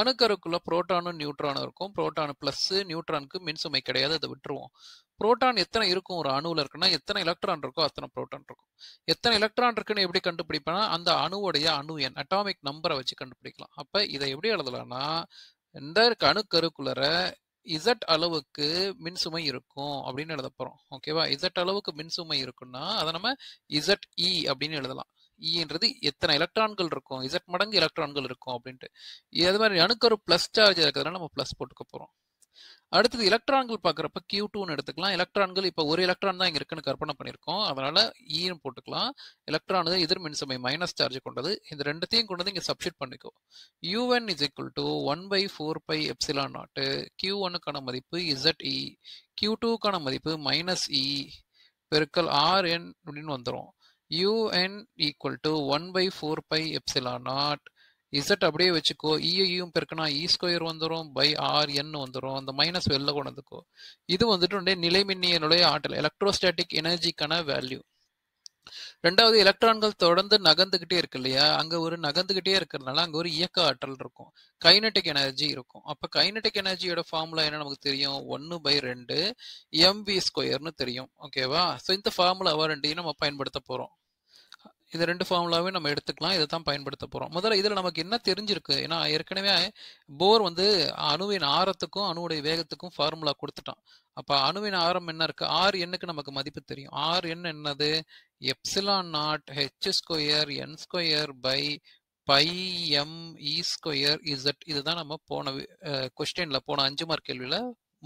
அணுக்கருக்குள்ள புரோட்டானும் நியூட்ரானும் இருக்கும். புரோட்டான் ப்ளஸ்ஸு நியூட்ரானுக்கு மின்சுமை கிடையாது அதை விட்டுருவோம். புரோட்டான் எத்தனை இருக்கும்? ஒரு அணுவில் இருக்குன்னா எத்தனை எலக்ட்ரான் இருக்கோ அத்தனை புரோட்டான் இருக்கும். எத்தனை எலக்ட்ரான் இருக்குன்னு எப்படி கண்டுபிடிப்பேன்னா அந்த அணுவுடைய அணு எண் அட்டாமிக் நம்பரை வச்சு கண்டுபிடிக்கலாம். அப்போ இதை எப்படி எழுதலாம்னா இந்த அணுக்கருக்குள்ளர இசட் அளவுக்கு மின்சுமை இருக்கும் அப்படின்னு எழுத போகிறோம் ஓகேவா இசட் அளவுக்கு மின்சுமை இருக்குன்னா அதை நம்ம இசட் இ அப்படின்னு எழுதலாம். E இன்றது எத்தனை எலக்ட்ரான்கள் இருக்கும்? இசட் மடங்கு எலக்ட்ரான்கள் இருக்கும் அப்படின்ட்டு. இது மாதிரி அணுக்கரு பிளஸ் சார்ஜ் இருக்கிறதுனால நம்ம பிளஸ் போட்டுக்க போகிறோம் அடுத்தது எலக்ட்ரான்கள் பார்க்குறப்ப கியூ டூன்னு எடுத்துக்கலாம். எலக்ட்ரான்கள் இப்போ ஒரு எலக்ட்ரான் தான் இங்கே இருக்குன்னு கற்பனை பண்ணியிருக்கோம். அதனால e ஈன்னு போட்டுக்கலாம். எலக்ட்ரான் எதிர் மின்சுமை மைனஸ் சார்ஜ் கொண்டது. இந்த ரெண்டுத்தையும் கொண்டு வந்து இங்கே சப்ஷீட் பண்ணிக்கோ. U N is equal to one by four pi epsilon naught Q ஒன்னுக்கான மதிப்பு இசட் இ கியூ டூக்கான மதிப்பு மைனஸ் இ e பெருக்கல் ஆர்என் அப்படின்னு வந்துடும் U N equal to one by four pi epsilon naught Z அப்படியே வச்சுக்கோ. E இயும் பெருக்கினா இ e ஸ்கொயர் வந்துடும் பை ஆர் என் வந்துடும் அந்த மைனஸ் வெளில கொண்டு வந்துக்கோ. இது வந்துட்டு நிலைமின்னியனுடைய ஆற்றல் எலக்ட்ரோஸ்டாட்டிக் எனர்ஜிக்கான வேல்யூ ரெண்டாவது எலக்ட்ரான்கள் தொடர்ந்து நகர்ந்துகிட்டே இருக்கு இல்லையா? அங்க ஒரு நகர்ந்துகிட்டே இருக்கிறதுனால அங்க ஒரு இயக்க ஆற்றல் இருக்கும். கைனட்டிக் எனர்ஜி இருக்கும். அப்ப கைனட்டிக் எனர்ஜியோட ஃபார்முலா என்ன நமக்கு தெரியும்? ஒன்னு பை ரெண்டு எம்வி ஸ்கொயர்னு தெரியும். ஓகேவா ஸோ இந்த ஃபார்முலாவை ரெண்டையும் நம்ம பயன்படுத்த போறோம். இது ரெண்டு ஃபார்முலாவே நம்ம எடுத்துக்கலாம். இதை தான் பயன்படுத்த போகிறோம் முதல்ல இதில் நமக்கு என்ன தெரிஞ்சிருக்கு? ஏன்னா ஏற்கனவே போர் வந்து அணுவின் ஆரத்துக்கும் அணுவுடைய வேகத்துக்கும் ஃபார்முலா கொடுத்துட்டான். அப்போ அணுவின் ஆரம் என்ன இருக்கு? ஆர் எண்ணுக்கு நமக்கு மதிப்பு தெரியும். ஆர் எண் என்னது? Epsilon naught H square N square by pi M E square Z இதுதான் நம்ம போன கொஸ்டின்ல போன அஞ்சு மார்க் கேள்வியில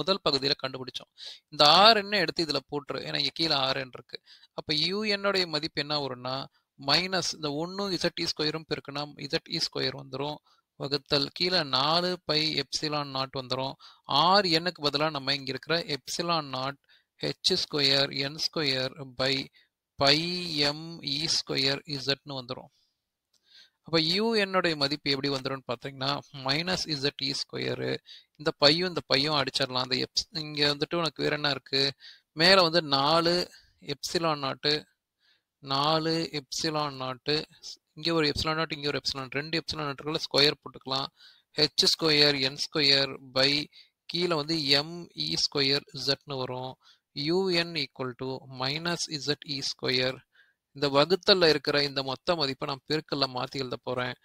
முதல் பகுதியில கண்டுபிடிச்சோம். இந்த ஆர் என்ன எடுத்து இதுல போட்டுரு. ஏன்னா இங்க கீழே ஆர் என் இருக்கு. அப்ப யூ என்னுடைய மதிப்பு என்ன வரும்னா மைனஸ் இந்த ஒன்றும் இசட் இ ஸ்கொயரும் பெருக்குனா இசட் இ ஸ்கொயர் வந்துடும் வகுத்தல் கீழே நாலு பை எப்சிலான் நாட் வந்துடும் ஆர் எண்ணுக்கு பதிலாக நம்ம இங்கே இருக்கிற epsilon naught H square N square by pi M E square இசட்னு வந்துடும் அப்போ யூ என்னுடைய மதிப்பு எப்படி வந்துடும்னு பார்த்தீங்கன்னா மைனஸ் இசட் இ ஸ்கொயரு இந்த பையும் இந்த பையும் அடிச்சிடலாம். அந்த எப்ஸ் இங்கே வந்துட்டு உனக்கு வேற என்ன இருக்குது மேலே வந்து நாலு எப்சிலான் நாட்டு நாலு எப்சிலான் நாட்டு இங்கே ஒரு எப்சிலான் நாட் இங்கே ஒரு எப்சிலான் ரெண்டு எப்சிலான் நாட்டுக்குள்ள ஸ்கொயர் போட்டுக்கலாம். H square N square by கீழே வந்து எம் இ ஸ்கொயர் இசட்னு வரும். U N equal to minus Z E square இந்த வகுத்தல்ல இருக்கிற இந்த மொத்த மதிப்பை நான் பெருக்கல்ல மாற்றி எழுத போகிறேன்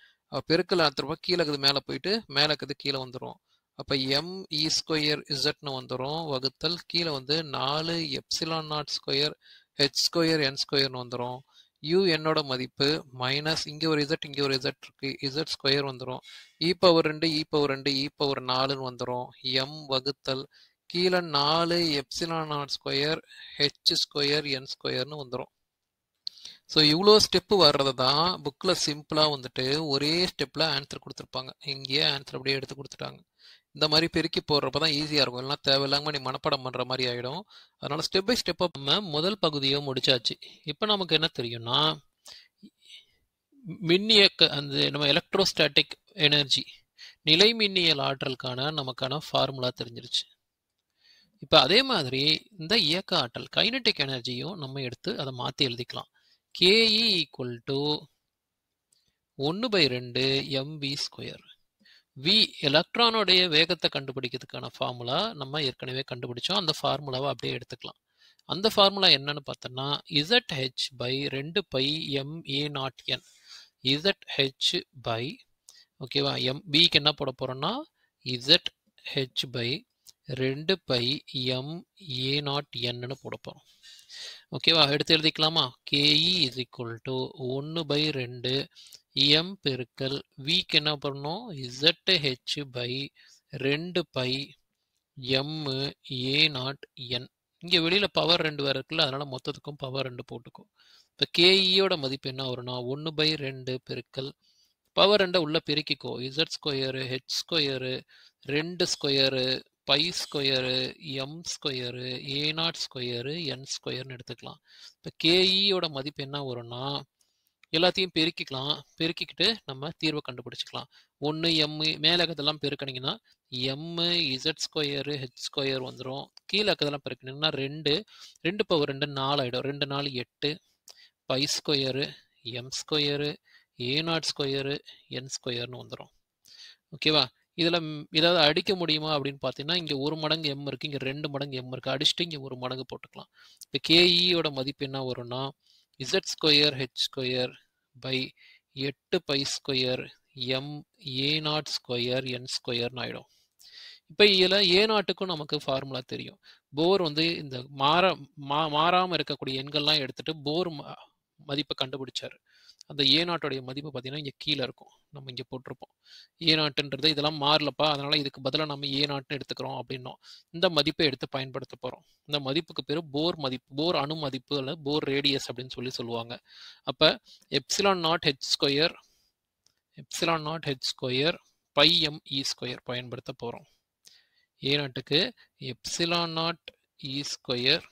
பெருக்கல் அத்துறப்ப கீழே இருக்குது மேலே போயிட்டு மேலே இருக்குது கீழே வந்துடும் அப்போ எம் இ e ஸ்கொயர் இசட்னு வந்துடும் வகுத்தல் கீழே வந்து நாலு epsilon naught square H square N ஸ்கொயர்னு வந்துடும் யூ என்னோட மதிப்பு மைனஸ் இங்கே ஒரு இசட் இங்கே ஒரு இசட் இருக்கு. இசட் ஸ்கொயர் வந்துடும் இ பவர் ரெண்டு e இ பவர் ரெண்டு e இ பவர் நாலுன்னு வந்துடும் எம் வகுத்தல். கீழே நாலு epsilon naught square H square N ஸ்கொயர்னு வந்துடும் ஸோ இவ்வளோ ஸ்டெப்பு வர்றது தான் புக்கில் சிம்பிளாக வந்துட்டு ஒரே ஸ்டெப்பில் ஆன்சர் கொடுத்துருப்பாங்க. இங்கேயே ஆன்சர் அப்படியே எடுத்து கொடுத்துட்டாங்க. இந்த மாதிரி பெருக்கி போடுறப்ப தான் ஈஸியாக இருக்கும். இல்லைனா தேவையில்லாம நீ மனப்பாடம் பண்ணுற மாதிரி ஆகிடும் அதனால் ஸ்டெப் பை ஸ்டெப்பாக நம்ம முதல் பகுதியை முடிச்சாச்சு. இப்போ நமக்கு என்ன தெரியும்னா மின்னியக்க அந்த நம்ம எலக்ட்ரோஸ்டாட்டிக் எனர்ஜி நிலை மின்னியல் ஆற்றலுக்கான நமக்கான ஃபார்முலா தெரிஞ்சிருச்சு. இப்போ அதே மாதிரி இந்த இயக்க ஆற்றல் கைனட்டிக் எனர்ஜியும் நம்ம எடுத்து அதை மாற்றி எழுதிக்கலாம். கேஇ ஈக்குவல் டு ஒன்று பை ரெண்டு எம்பி ஸ்கொயர் வி எலக்ட்ரானோடைய வேகத்தை கண்டுபிடிக்கிறதுக்கான ஃபார்முலா நம்ம ஏற்கனவே கண்டுபிடிச்சோம். அந்த ஃபார்முலாவை அப்படியே எடுத்துக்கலாம். அந்த ஃபார்முலா என்னன்னு பார்த்தோம்னா இசட் ஹெச் பை ரெண்டு pi M A naught N Z H by ஓகேவா எம் பிக்கு என்ன போட போகிறோம்னா இசட் ஹெச் பை ரெண்டு பை எம் ஏ நாட் என்னன்னு போட போகிறோம் ஓகேவா? எடுத்து எழுதிக்கலாமா? K E is equal to ஒன்று பை ரெண்டு எம் பெருக்கல் விக்கு என்ன பண்ணணும்? இசட் ஹெச் பை ரெண்டு pi M A naught N இங்கே வெளியில் பவர் ரெண்டு வேறு இருக்குல்ல அதனால் மொத்தத்துக்கும் பவர் ரெண்டு போட்டுக்கும் இப்போ கேஇயோட மதிப்பு என்ன வரும்னா ஒன்று பை ரெண்டு பெருக்கல் பவர் ரெண்டை உள்ளே பெருக்கிக்கோ. இசட் ஸ்கொயரு ஹெச் ஸ்கொயரு ரெண்டு square pi square M square A naught square N ஸ்கொயர்னு எடுத்துக்கலாம். இப்போ கேஇயோட மதிப்பு என்ன வரும்னா எல்லாத்தையும் பெருக்கிக்கலாம். பெருக்கிக்கிட்டு நம்ம தீர்வை கண்டுபிடிச்சிக்கலாம். ஒன்று எம்மு மேலே இருக்கிறதெல்லாம் பெருக்கினீங்கன்னா M Z square H square வந்துடும் கீழே இருக்கிறதெல்லாம் பெருக்கினீங்கன்னா ரெண்டு ரெண்டு பவர் ரெண்டு நாலு ஆகிடும் ரெண்டு நாலு எட்டு. Pi square M square A naught square N ஸ்கொயர்னு வந்துடும் ஓகேவா இதில் ஏதாவது அடிக்க முடியுமா அப்படின்னு பார்த்தீங்கன்னா இங்கே ஒரு மடங்கு எம் இருக்குது இங்கே ரெண்டு மடங்கு எம் இருக்குது அடிச்சுட்டு இங்கே ஒரு மடங்கு போட்டுக்கலாம். இப்போ கேஇயோட மதிப்பு என்ன வரும்னா Z square H square by எட்டு pi square M A naught square N ஸ்கொயர்னு ஆகிடும் இப்போ இதில் ஏ நாட்டுக்கும் நமக்கு ஃபார்முலா தெரியும். போர் வந்து இந்த மாற மா மாறாமல் இருக்கக்கூடிய எண்கள்லாம் எடுத்துட்டு போர் மதிப்பை கண்டுபிடிச்சார். அந்த ஏ நாட்டோடைய மதிப்பு பார்த்தீங்கன்னா இங்கே கீழே இருக்கும். நம்ம இங்கே போட்டிருப்போம். ஏ நாட்டுன்றது இதெல்லாம் மாறலப்பா அதனால் இதுக்கு பதிலாக நம்ம ஏ நாட்டுன்னு எடுத்துக்கிறோம் அப்படின்னோம். இந்த மதிப்பை எடுத்து பயன்படுத்த போகிறோம் இந்த மதிப்புக்கு பேர் போர் மதிப்பு போர் அணு மதிப்பு அல்லது போர் ரேடியஸ் அப்படின்னு சொல்லி சொல்லுவாங்க. அப்போ epsilon naught H square epsilon naught H square by M e E square பயன்படுத்த போகிறோம் ஏ நாட்டுக்கு எப்சிலான் நாட் இ ஸ்கொயர்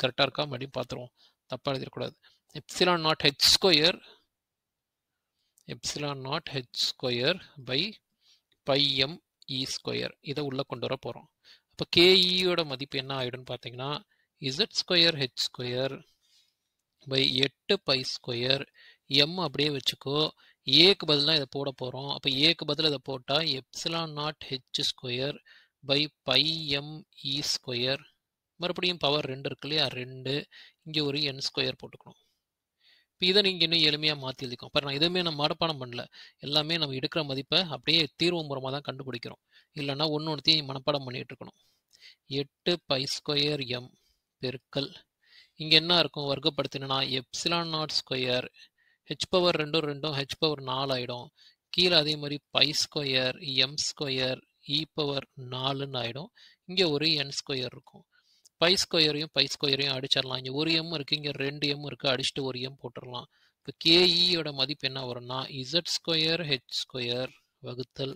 கரெக்டாக இருக்கா? மறுபடியும் பார்த்துருவோம். தப்பாக எழுதிடக்கூடாது. Epsilon naught h square epsilon naught h square by pi m e square. இதை உள்ள கொண்டு வர போகிறோம் அப்போ கேஇயோட மதிப்பு என்ன ஆகிடும்னு பார்த்தீங்கன்னா Z square H square by எட்டு பை ஸ்கொயர் எம் அப்படியே வச்சுக்கோ. ஏக்கு பதிலாக இதை போட போகிறோம் அப்போ ஏக்கு பதில் இதை போட்டால் epsilon naught H square by pi M E square மறுபடியும் பவர் ரெண்டு இருக்கு இல்லையா? ரெண்டு. இங்கே ஒரு என் ஸ்கொயர் போட்டுக்கணும். இப்போ இதை நீங்கள் இன்னும் எளிமையாக மாற்றி எழுதிக்கும் இப்போ நான் எதுவுமே நம்ம மனப்பாடம் பண்ணல. எல்லாமே நம்ம எடுக்கிற மதிப்பை அப்படியே தீர்வு மூலமாக தான் கண்டுபிடிக்கிறோம். இல்லைன்னா ஒன்று ஒன்றுத்தையும் மனப்பாடம் பண்ணிகிட்டு இருக்கணும். எட்டு பை ஸ்கொயர் எம் பெருக்கல். இங்கே என்ன இருக்கும்? வர்க்கப்படுத்தினா epsilon naught square. H power ரெண்டும் ரெண்டும் ஹெச் பவர் நாலு ஆகிடும் கீழே அதே மாதிரி pi square M square e E power நாலுன்னு ஆகிடும் இங்கே ஒரு என் ஸ்கொயர் இருக்கும். பை ஸ்கொயரையும் பை ஸ்கொயரையும் அடிச்சிடலாம் இங்கே ஒரு எம் இருக்குது இங்கே ரெண்டு எம் இருக்குது அடிச்சுட்டு ஒரு எம் போட்டுடலாம் இப்போ கேஇயோட e மதிப்பு என்ன வரும்னா இசட் ஸ்கொயர் ஹெச் ஸ்கொயர் வகுத்தல்.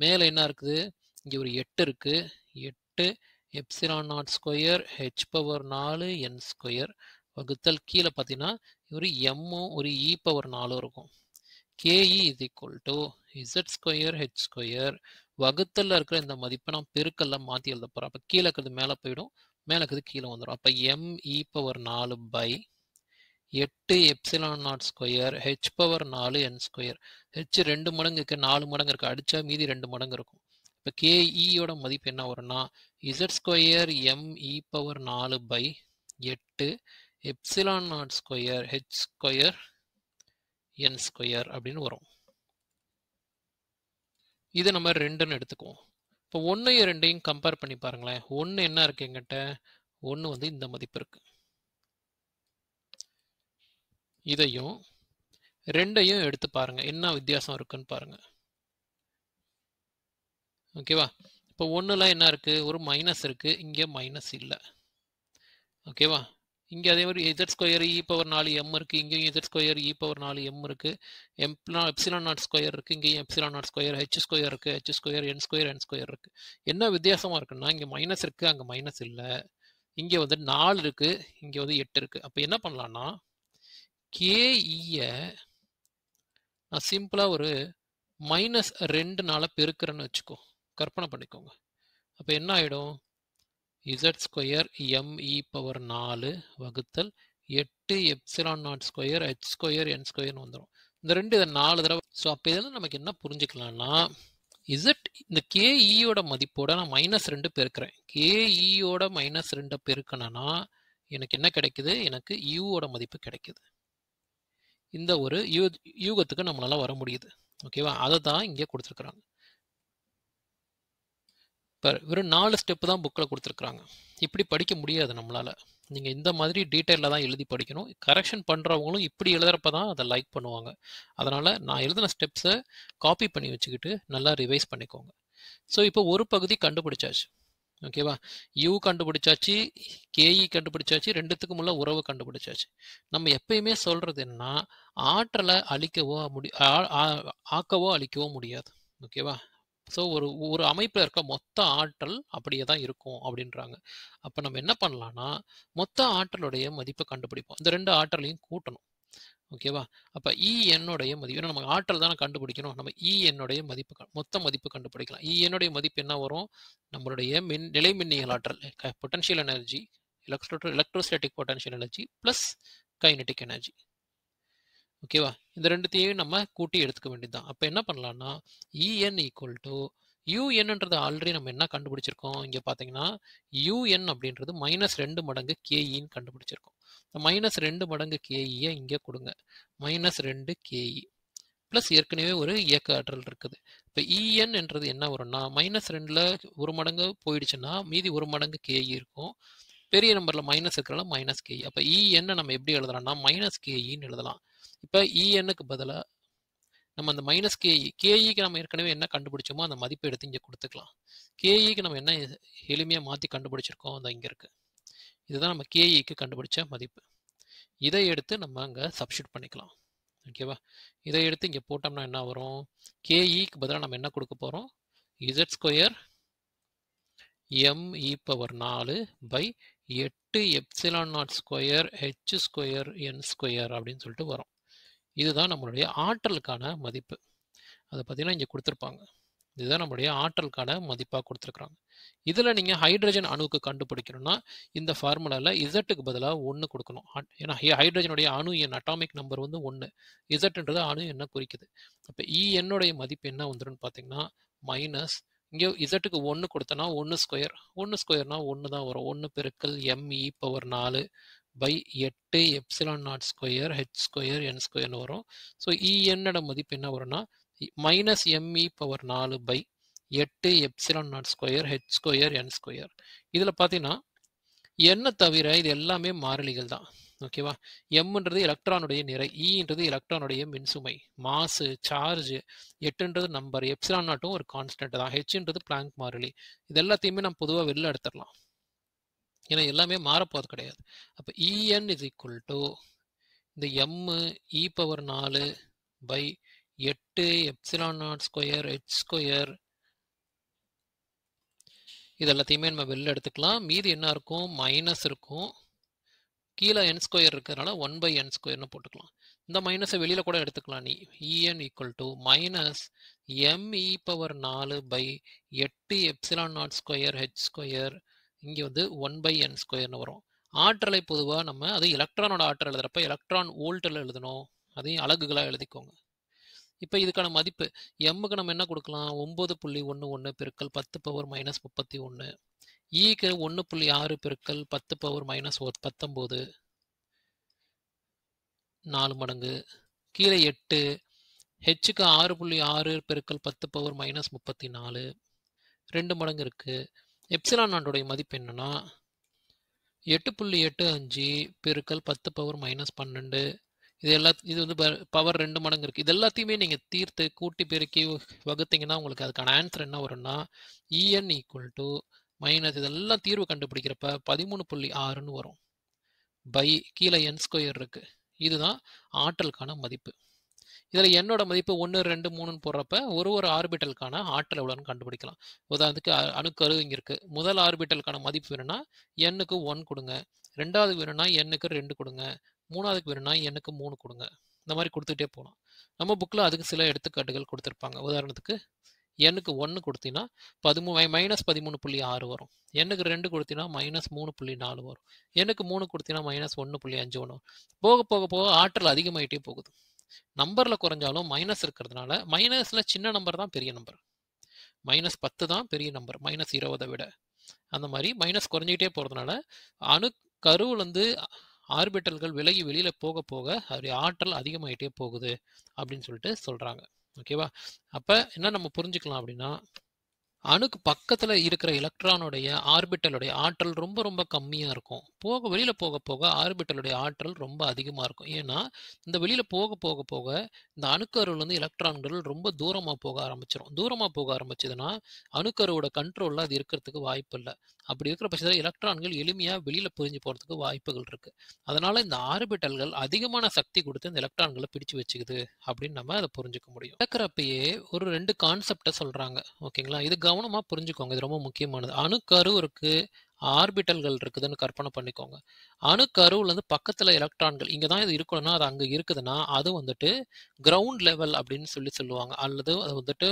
மேலே என்ன இருக்குது? இங்கே ஒரு எட்டு இருக்குது எட்டு epsilon naught square H power நாலு என் ஸ்கொயர் வகுத்தல். கீழே பார்த்தீங்கன்னா ஒரு எம்மும் ஒரு e இ பவர் நாலும் இருக்கும். K E is equal to Z square H square வகுத்தல்ல இருக்கிற இந்த மதிப்பை நான் பெருக்கல்ல மாற்றி எழுத போகிறேன் அப்போ கீழே இருக்கிறது மேலே போயிடும். மேலே இருக்குது கீழே வந்துடும் அப்போ எம் இ e பவர் நாலு பை எட்டு epsilon naught square H power நாலு என் ஸ்கொயர் ஹெச் ரெண்டு மடங்கு இருக்குது நாலு மடங்கு இருக்குது அடித்தா மீதி ரெண்டு மடங்கு இருக்கும். இப்போ கேஇயோட e மதிப்பு என்ன வரும்னா Z square M E power நாலு பை எட்டு epsilon naught square H square N square அப்படின்னு வரும். இது நம்ம ரெண்டுன்னு எடுத்துக்குவோம். இப்போ ஒன்றையும் ரெண்டையும் கம்பேர் பண்ணி பாருங்களேன். ஒன்று என்ன இருக்கு எங்கிட்ட ஒன்று வந்து இந்த மதிப்பு இருக்கு. இதையும் ரெண்டையும் எடுத்து பாருங்க. என்ன வித்தியாசம் இருக்குன்னு பாருங்க. ஓகேவா இப்போ ஒன்றுலாம் என்ன இருக்கு? ஒரு மைனஸ் இருக்கு. இங்கே மைனஸ் இல்லை. ஓகேவா இங்கே அதே மாதிரி எதர் ஸ்கொயர் இ பவர் நாலு எம் இருக்குது இங்கேயும் எதர் ஸ்கொயர் இ பவர் நாலு எம் இருக்குது எம்ப்லா எப்சிலான் நாட் ஸ்கொயர் இருக்குது இங்கேயும் epsilon naught square H square இருக்குது H square N square N square இருக்குது என்ன வித்தியாசமாக இருக்குன்னா இங்கே மைனஸ் இருக்குது அங்கே மைனஸ் இல்லை. இங்கே வந்து நாலு இருக்குது இங்கே வந்து எட்டு இருக்குது அப்போ என்ன பண்ணலான்னா கேஇயை e நான் சிம்பிளாக ஒரு மைனஸ் ரெண்டுனால பெருக்கிறேன்னு வச்சுக்கோ. கற்பனை பண்ணிக்கோங்க. அப்போ என்ன ஆகிடும் இசட் ஸ்கொயர் எம்இ பவர் நாலு வகுத்தல் எட்டு epsilon naught square H square N ஸ்கொயர்னு வந்துடும் இந்த ரெண்டு இதை நாலு தடவை ஸோ அப்போ இதெல்லாம் நமக்கு என்ன புரிஞ்சுக்கலாம்னா இசட் இந்த கேஇயோட e மதிப்போட நான் மைனஸ் ரெண்டு பெருக்கிறேன். கேஇயோட e மைனஸ் ரெண்டை பெருக்கணும்னா எனக்கு என்ன கிடைக்குது? எனக்கு யூவோட மதிப்பு கிடைக்குது. இந்த ஒரு யூ யூகத்துக்கு நம்மளால் வர முடியுது. ஓகேவா அதை தான் இங்கே கொடுத்துருக்குறாங்க. இப்போ வெறும் நாலு ஸ்டெப்பு தான் புக்கில் கொடுத்துருக்குறாங்க. இப்படி படிக்க முடியாது நம்மளால். நீங்கள் இந்த மாதிரி டீட்டெயிலில் தான் எழுதி படிக்கணும். கரெக்ஷன் பண்ணுறவங்களும் இப்படி எழுதுறப்ப தான் அதை லைக் பண்ணுவாங்க. அதனால் நான் எழுதின ஸ்டெப்ஸை காப்பி பண்ணி வச்சுக்கிட்டு நல்லா ரிவைஸ் பண்ணிக்கோங்க. ஸோ இப்போ ஒரு பகுதி கண்டுபிடிச்சாச்சு. ஓகேவா யூ கண்டுபிடிச்சாச்சு கேஇ கண்டுபிடிச்சாச்சு ரெண்டுத்துக்கும் உள்ள உறவு கண்டுபிடிச்சாச்சு. நம்ம எப்பயுமே சொல்கிறது என்னன்னா ஆற்றலை அழிக்கவோ முடி ஆக்கவோ அழிக்கவோ முடியாது. ஓகேவா ஸோ ஒரு ஒரு அமைப்பில் இருக்க மொத்த ஆற்றல் அப்படியே தான் இருக்கும் அப்படின்றாங்க. அப்போ நம்ம என்ன பண்ணலாம்னா மொத்த ஆற்றலுடைய மதிப்பை கண்டுபிடிப்போம். இந்த ரெண்டு ஆற்றலையும் கூட்டணும். ஓகேவா அப்போ இஎன்னுடைய மதிப்பு ஏன்னா நம்ம ஆற்றல் தானே கண்டுபிடிக்கணும். நம்ம இஎன்னுடைய மதிப்பு மொத்த மதிப்பு கண்டுபிடிக்கலாம். இஎன்னுடைய மதிப்பு என்ன வரும்? நம்மளுடைய மின் நிலை மின்னியல் ஆற்றல் potential energy electro electrostatic potential energy plus kinetic energy ஓகேவா இந்த ரெண்டுத்தையும் நம்ம கூட்டி எடுத்துக்க வேண்டியதுதான். அப்போ என்ன பண்ணலாம்னா இஎன் ஈக்குவல் டு யூஎன்ன்றது ஆல்ரெடி நம்ம என்ன கண்டுபிடிச்சிருக்கோம்? இங்கே பார்த்தீங்கன்னா யூஎன் அப்படின்றது மைனஸ் ரெண்டு மடங்கு கேஇன்னு கண்டுபிடிச்சிருக்கோம். மைனஸ் ரெண்டு மடங்கு கேஇயை இங்கே கொடுங்க. மைனஸ் ரெண்டு கேஇ ப்ளஸ் ஏற்கனவே ஒரு இயக்க ஆற்றல் இருக்குது. இப்போ இஎன் என்றது என்ன வரும்னா மைனஸ் ரெண்டில் ஒரு மடங்கு போயிடுச்சுன்னா மீதி ஒரு மடங்கு கேஇ இருக்கும். பெரிய நம்பரில் மைனஸ் இருக்கிறனால மைனஸ் கேஇ அப்போ இஎன்னை நம்ம எப்படி எழுதலாம்னா மைனஸ் கேஇன்னு எழுதலாம். இப்போ இஎன்னுக்கு பதிலாக நம்ம அந்த மைனஸ் கேஇ கேஇக்கு நம்ம ஏற்கனவே என்ன கண்டுபிடிச்சோமோ அந்த மதிப்பை எடுத்து இங்கே கொடுத்துக்கலாம். கேஇக்கு நம்ம என்ன எளிமையாக மாற்றி கண்டுபிடிச்சிருக்கோம்? அந்த இங்கே இருக்குது இதுதான் நம்ம கேஇக்கு கண்டுபிடிச்ச மதிப்பு. இதை எடுத்து நம்ம அங்கே சப்ஷூட் பண்ணிக்கலாம். ஓகேவா இதை எடுத்து இங்கே போட்டோம்னா என்ன வரும்? கேஇக்கு பதிலாக நம்ம என்ன கொடுக்க போகிறோம் Z square M E power நாலு பை எட்டு epsilon naught square H square N square அப்படின்னு சொல்லிட்டு வரும். இதுதான் நம்மளுடைய ஆற்றலுக்கான மதிப்பு. அதை பார்த்தீங்கன்னா இங்கே கொடுத்துருப்பாங்க. இதுதான் நம்மளுடைய ஆற்றலுக்கான மதிப்பாக கொடுத்துருக்குறாங்க. இதில் நீங்கள் ஹைட்ரஜன் அணுவுக்கு கண்டுபிடிக்கணும்னா இந்த ஃபார்முலாவில் இசட்டுக்கு பதிலாக ஒன்று கொடுக்கணும். ஏன்னா ஹைட்ரஜனுடைய அணு எண் அட்டாமிக் நம்பர் வந்து ஒன்று இசட்டுன்றது அணு என்ன குறிக்குது. அப்போ இ என்னுடைய மதிப்பு என்ன வந்துடும் பார்த்தீங்கன்னா மைனஸ் இங்கே இசட்டுக்கு ஒன்று கொடுத்தனா ஒன்று ஸ்கொயர் ஒன்று ஸ்கொயர்னா ஒன்று தான் வரும். ஒன்று பெருக்கல் எம்இ பவர் நாலு. பை எட்டு epsilon naught square H square N ஸ்கொயர்னு வரும். ஸோ இஎன்னோட மதிப்பு என்ன வரும்னா மைனஸ் எம்இ பவர் நாலு பை எட்டு epsilon naught square H square N square. இதில் பார்த்தீங்கன்னா என்ன தவிர இது எல்லாமே மாறிலிகள் தான். ஓகேவா எம்ன்றது எலக்ட்ரானுடைய நிறை e இன்றது எலக்ட்ரானுடைய மின்சுமை. மாசு சார்ஜ் எட்டுன்றது நம்பர் எப்சிலான் நாட்டும் ஒரு கான்ஸ்டன்ட் தான். ஹெச்ன்றது பிளாங்க் மாறிலி. இது எல்லாத்தையுமே நம்ம பொதுவாக வெளில எடுத்துடலாம். ஏன்னா எல்லாமே மாறப்போகிறது கிடையாது. அப்போ E N is equal to இந்த எம்மு இ பவர் நாலு பை எட்டு epsilon naught square H square இது எல்லாத்தையுமே நம்ம வெளில எடுத்துக்கலாம். மீதி என்ன இருக்கும்? மைனஸ் இருக்கும். கீழே என் ஸ்கொயர் இருக்கிறதுனால ஒன் பை என் ஸ்கொயர்னு போட்டுக்கலாம். இந்த மைனஸை வெளியில் கூட எடுத்துக்கலாம் நீ. E N equal to minus M E power நாலு பை எட்டு epsilon naught square H square இங்கே வந்து ஒன் பை என் ஸ்கொயர்னு வரும். ஆற்றலை பொதுவாக நம்ம அது எலக்ட்ரானோட ஆற்றல் எழுதுறப்ப எலக்ட்ரான் வோல்ட்டில் எழுதணும். அதையும் அலகுகளாக எழுதிக்கோங்க. இப்போ இதுக்கான மதிப்பு எம்முக்கு நம்ம என்ன கொடுக்கலாம்? ஒம்பது புள்ளி ஒன்று ஒன்று பெருக்கல் பத்து பவர் மைனஸ் முப்பத்தி ஒன்று ஈக்கு e ஒன்று புள்ளி ஆறு பெருக்கல் பத்து பவர் மைனஸ் பத்தொம்போது நாலு மடங்கு. கீழே எட்டு. ஹெச்சுக்கு ஆறு புள்ளி ஆறு பெருக்கல் பத்து பவர் மைனஸ் முப்பத்தி நாலு. ரெண்டு மடங்கு இருக்குது எப்சிலான் நாட்டுடைய மதிப்பு என்னன்னா எட்டு புள்ளி எட்டு அஞ்சு பெருக்கல் பத்து பவர் மைனஸ் பன்னெண்டு. இது எல்லா இது வந்து பவர் ரெண்டு மடங்கு இருக்குது இது எல்லாத்தையுமே நீங்கள் தீர்த்து கூட்டி பெருக்கி வகுத்தீங்கன்னா உங்களுக்கு அதுக்கான ஆன்சர் என்ன வரும்னா இஎன் ஈக்குவல் டு மைனஸ் இதெல்லாம் தீர்வு கண்டுபிடிக்கிறப்ப பதிமூணு புள்ளி ஆறுன்னு வரும். பை கீழே என் ஸ்கொயர் இருக்குது இதுதான் ஆற்றலுக்கான மதிப்பு. இதில் என்னோட மதிப்பு ஒன்று ரெண்டு மூணுன்னு போடுறப்ப ஒரு ஒரு ஆர்பிட்டலுக்கான ஆற்றல் எவ்வளோன்னு கண்டுபிடிக்கலாம். உதாரணத்துக்கு அணுக்கரு இங்கே இருக்குது முதல் ஆர்பிட்டலுக்கான மதிப்பு வேணும்னா எண்ணுக்கு ஒன் கொடுங்க. ரெண்டாவது வேணும்னா எண்ணுக்கு ரெண்டு கொடுங்க. மூணாவதுக்கு வேணும்னா எண்ணுக்கு மூணு கொடுங்க. இந்த மாதிரி கொடுத்துட்டே போகலாம் நம்ம புக்கில் அதுக்கு சில எடுத்துக்காட்டுகள் கொடுத்துருப்பாங்க. உதாரணத்துக்கு எண்ணுக்கு ஒன்று கொடுத்தீங்கன்னா பதிமூ மைனஸ் பதிமூணு புள்ளி ஆறு வரும். எண்ணுக்கு ரெண்டு கொடுத்தீங்கன்னா மைனஸ் மூணு புள்ளி நாலு வரும். எண்ணுக்கு மூணு கொடுத்தீங்கன்னா மைனஸ் ஒன்று புள்ளி அஞ்சு ஒன்று போக போக போக ஆற்றல் அதிகமாகிட்டே போகுது. நம்பரில் குறைஞ்சாலும் மைனஸ் இருக்கிறதுனால மைனஸில் சின்ன நம்பர் தான் பெரிய நம்பர் மைனஸ் பத்து தான் பெரிய நம்பர் மைனஸ் இருபதை விட. அந்த மாதிரி மைனஸ் குறைஞ்சிக்கிட்டே போகிறதுனால அணு கருவிலேருந்து ஆர்பிட்டல்கள் விலகி வெளியில் போக போக அதோடைய ஆற்றல் அதிகமாயிட்டே போகுது அப்படின்னு சொல்லிட்டு சொல்கிறாங்க ஓகேவா அப்போ என்ன நம்ம புரிஞ்சுக்கலாம் அப்படின்னா அணுக்கு பக்கத்தில் இருக்கிற எலக்ட்ரானுடைய ஆர்பிட்டலுடைய ஆற்றல் ரொம்ப ரொம்ப கம்மியாக இருக்கும். போக வெளியில் போக போக ஆர்பிட்டலுடைய ஆற்றல் ரொம்ப அதிகமாக இருக்கும். ஏன்னா இந்த வெளியில் போக போக போக இந்த அணுக்கருவிலேருந்து எலக்ட்ரான்கள் ரொம்ப தூரமாக போக ஆரம்பிச்சிடும் தூரமாக போக ஆரம்பிச்சதுன்னா அணுக்கருவோட கண்ட்ரோலில் அது இருக்கிறதுக்கு வாய்ப்பு இல்லை அப்படி இருக்கிற பட்சத்தில் எலக்ட்ரான்கள் எளிமையாக வெளியில் புரிஞ்சு போகிறதுக்கு வாய்ப்புகள் இருக்குது அதனால் இந்த ஆர்பிட்டல்கள் அதிகமான சக்தி கொடுத்து இந்த எலக்ட்ரான்களை பிடிச்சு வச்சுக்குது அப்படின்னு நம்ம அதை புரிஞ்சுக்க முடியும். நடக்கிறப்பயே ஒரு ரெண்டு கான்செப்டை சொல்கிறாங்க ஓகேங்களா? இது கவனமாக புரிஞ்சுக்கோங்க. இது ரொம்ப முக்கியமானது. அணுக்கரு இருக்குது ஆர்பிட்டல்கள் இருக்குதுன்னு கற்பனை பண்ணிக்கோங்க. அணுக்கருவுலேருந்து பக்கத்தில் எலக்ட்ரான்கள் இங்கே தான் இது இருக்கணும்னா அது அங்கே இருக்குதுன்னா அது வந்துட்டு கிரவுண்ட் லெவல் அப்படின்னு சொல்லி சொல்லுவாங்க. அல்லது அது வந்துட்டு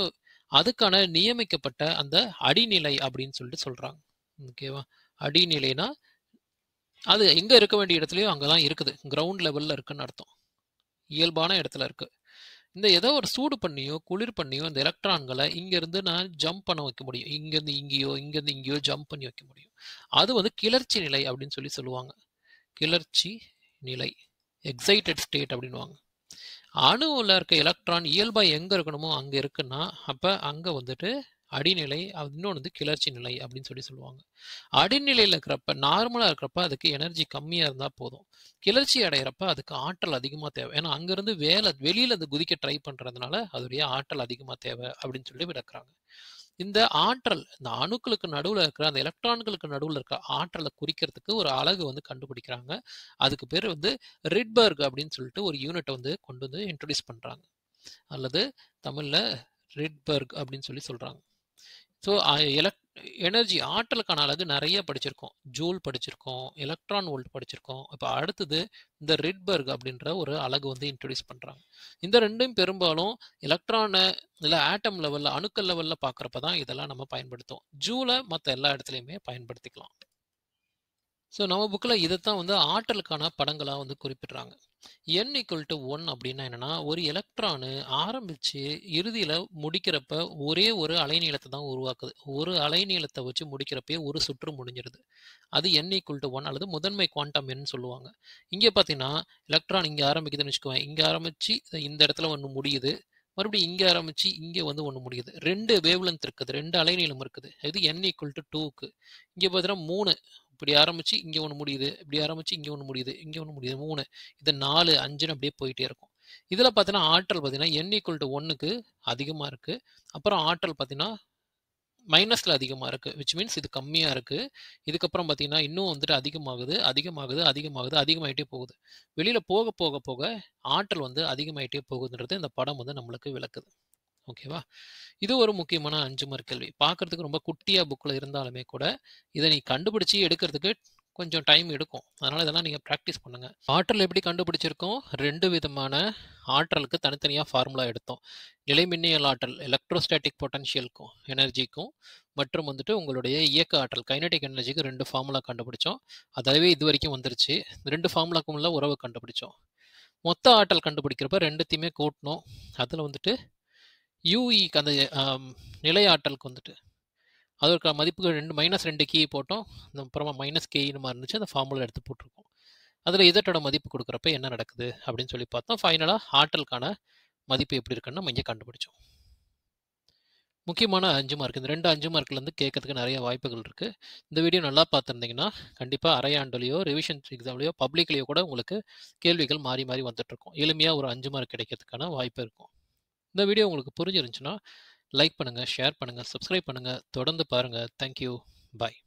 அதுக்கான நியமிக்கப்பட்ட அந்த அடிநிலை அப்படின்னு சொல்லிட்டு சொல்கிறாங்க ஓகேவா அடிநிலைனா அது எங்கே இருக்க வேண்டிய இடத்துலையும் அங்கே தான் இருக்குது. கிரவுண்ட் லெவலில் இருக்குன்னு அர்த்தம். இயல்பான இடத்துல இருக்குது இந்த ஏதோ ஒரு சூடு பண்ணியோ குளிர் பண்ணியோ இந்த எலக்ட்ரான்களை இங்கேருந்து நான் ஜம்ப் பண்ண வைக்க முடியும். இங்கேருந்து இங்கேயோ இங்கேருந்து இங்கேயோ ஜம்ப் பண்ணி வைக்க முடியும். அது வந்து கிளர்ச்சி நிலை அப்படின்னு சொல்லி சொல்லுவாங்க. கிளர்ச்சி நிலை. எக்ஸைட்டட் ஸ்டேட் அப்படின்வாங்க அணுவில் இருக்க எலக்ட்ரான் இயல்பாக எங்கே இருக்கணுமோ அங்கே இருக்குன்னா அப்போ அங்கே வந்துட்டு அடிநிலை இன்னொன்று வந்து கிளர்ச்சி நிலை அப்படின்னு சொல்லி சொல்லுவாங்க. அடிநிலையில் இருக்கிறப்ப நார்மலாக இருக்கிறப்ப அதுக்கு எனர்ஜி கம்மியாக இருந்தால் போதும். கிளர்ச்சி அடைகிறப்ப அதுக்கு ஆற்றல் அதிகமாக தேவை. ஏன்னா அங்கேருந்து வேலை வெளியில் அது குதிக்க ட்ரை பண்ணுறதுனால அதோடைய ஆற்றல் அதிகமாக தேவை அப்படின்னு சொல்லி விளக்குறாங்க. இந்த ஆற்றல் இந்த அணுக்களுக்கு நடுவில் இருக்கிற அந்த எலக்ட்ரான்களுக்கு நடுவில் இருக்கிற ஆற்றலை குறிக்கிறதுக்கு ஒரு அழகு வந்து கண்டுபிடிக்கிறாங்க. அதுக்கு பேர் வந்து ரிட்பர்க் அப்படின்னு சொல்லிட்டு ஒரு யூனிட்டை வந்து கொண்டு வந்து இன்ட்ரடியூஸ் பண்ணுறாங்க அல்லது தமிழில் ரிட்பர்க் அப்படின்னு சொல்லி சொல்கிறாங்க ஸோ எலக் எனர்ஜி ஆற்றலுக்கான அளவு நிறைய படிச்சிருக்கோம். ஜூல் படிச்சிருக்கோம் எலக்ட்ரான் வோல்ட் படிச்சிருக்கோம். இப்போ அடுத்தது இந்த ரிட்பர்க் அப்படின்ற ஒரு அலகு வந்து இன்ட்ரடியூஸ் பண்ணுறாங்க இந்த ரெண்டும் பெரும்பாலும் எலக்ட்ரானை இல்லை ஆட்டம் லெவலில் அணுக்கள் லெவலில் பார்க்குறப்ப தான் இதெல்லாம் நம்ம பயன்படுத்தும் ஜூலை மற்ற எல்லா இடத்துலையுமே பயன்படுத்திக்கலாம். ஸோ நம்ம புக்கில் இதைத்தான் வந்து ஆற்றலுக்கான படங்களாக வந்து குறிப்பிடுறாங்க. என் ஈக்குவல் டு ஒன் அப்படின்னா என்னென்னா ஒரு எலக்ட்ரானு ஆரம்பித்து இறுதியில் முடிக்கிறப்ப ஒரே ஒரு அலைநீளத்தை தான் உருவாக்குது. ஒரு அலைநீளத்தை வச்சு முடிக்கிறப்பே ஒரு சுற்று முடிஞ்சிருது. அது என் ஈக்குவல் டு ஒன் அல்லது முதன்மை குவாண்டம் எண் சொல்லுவாங்க. இங்கே பார்த்தீங்கன்னா எலக்ட்ரான் இங்கே ஆரம்பிக்குதுன்னு வச்சுக்குவேன் இங்கே ஆரம்பித்து இந்த இடத்துல ஒன்று முடியுது. மறுபடியும் இங்கே ஆரம்பித்து இங்கே வந்து ஒன்று முடியுது. ரெண்டு வேவ்லென்த் இருக்குது. ரெண்டு அலைநீளம் இருக்குது. இது என் ஈக்குவல் டு டூக்கு இங்கே பார்த்தீங்கன்னா மூணு இப்படி ஆரம்பித்து இங்கே ஒன்று முடியுது இப்படி ஆரம்பித்து இங்கே ஒன்று முடியுது இங்கே ஒன்று முடியுது. மூணு. இது நாலு அஞ்சுன்னு அப்படியே போயிட்டே இருக்கும். இதில் பார்த்தீங்கன்னா ஆற்றல் பார்த்தீங்கன்னா என் ஈக்குவல் டு ஒன்றுக்கு அதிகமாக இருக்குது அப்புறம் ஆற்றல் பார்த்தீங்கன்னா மைனஸில் அதிகமாக இருக்குது விச் மீன்ஸ் இது கம்மியாக இருக்குது இதுக்கப்புறம் பார்த்தீங்கன்னா இன்னும் வந்துட்டு அதிகமாகுது அதிகமாகுது அதிகமாகுது அதிகமாகிட்டே போகுது. வெளியில் போக போக போக ஆற்றல் வந்து அதிகமாகிட்டே போகுதுன்றது இந்த படம் வந்து நம்மளுக்கு விளக்குது. ஓகேவா? இது ஒரு முக்கியமான அஞ்சு மார்க் கேள்வி பார்க்கறதுக்கு ரொம்ப குட்டியாக புக்கில் இருந்தாலுமே கூட இதை நீ கண்டுபிடிச்சி எடுக்கிறதுக்கு கொஞ்சம் டைம் எடுக்கும். அதனால் இதெல்லாம் நீங்கள் ப்ராக்டிஸ் பண்ணுங்கள் ஆற்றல் எப்படி கண்டுபிடிச்சிருக்கோம்? ரெண்டு விதமான ஆற்றலுக்கு தனித்தனியாக ஃபார்முலா எடுத்தோம். நிலைமின்னியல் ஆற்றல் எலக்ட்ரோஸ்டாட்டிக் பொட்டன்ஷியலுக்கும் எனர்ஜிக்கும் மற்றும் வந்துட்டு உங்களுடைய இயக்க ஆற்றல் கைனடிக் எனர்ஜிக்கு ரெண்டு ஃபார்முலா கண்டுபிடிச்சோம். அதாவே இது வரைக்கும் வந்துருச்சு. ரெண்டு ஃபார்முலாக்கும் உள்ள உறவு கண்டுபிடிச்சோம். மொத்த ஆற்றல் கண்டுபிடிக்கிறப்ப ரெண்டுத்தையுமே கூட்டணும் அதில் வந்துட்டு யூஇ அந்த நிலையாட்டலுக்கு வந்துட்டு வந்துட்டு அதற்கு மதிப்புகள் ரெண்டு மைனஸ் ரெண்டு கீ போட்டோம். அப்புறமா மைனஸ் கேன்னு மாதிரி இருந்துச்சு. அந்த ஃபார்முலா எடுத்து போட்டிருக்கோம். அதில் இதட்டோட மதிப்பு கொடுக்குறப்ப என்ன நடக்குது அப்படின்னு சொல்லி பார்த்தோம். ஃபைனலாக ஆற்றலுக்கான மதிப்பு எப்படி இருக்குன்னு நம்ம இங்கே கண்டுபிடிச்சோம். முக்கியமான அஞ்சு மார்க் இந்த ரெண்டு அஞ்சு மார்க்லேருந்து கேட்கறதுக்கு நிறைய வாய்ப்புகள் இருக்குது இந்த வீடியோ நல்லா பார்த்துருந்தீங்கன்னா கண்டிப்பாக அரையாண்டுலையோ ரிவிஷன் எக்ஸாம்லையோ பப்ளிக்லேயோ கூட உங்களுக்கு கேள்விகள் மாறி மாறி வந்துட்டுருக்கும் எளிமையாக ஒரு அஞ்சு மார்க் கிடைக்கிறதுக்கான வாய்ப்பு இருக்கும். இந்த வீடியோ உங்களுக்கு புரிஞ்சிருந்துச்சுன்னா லைக் பண்ணுங்கள் ஷேர் பண்ணுங்கள் சப்ஸ்கிரைப் பண்ணுங்கள் தொடர்ந்து பாருங்கள் தேங்க்யூ பாய்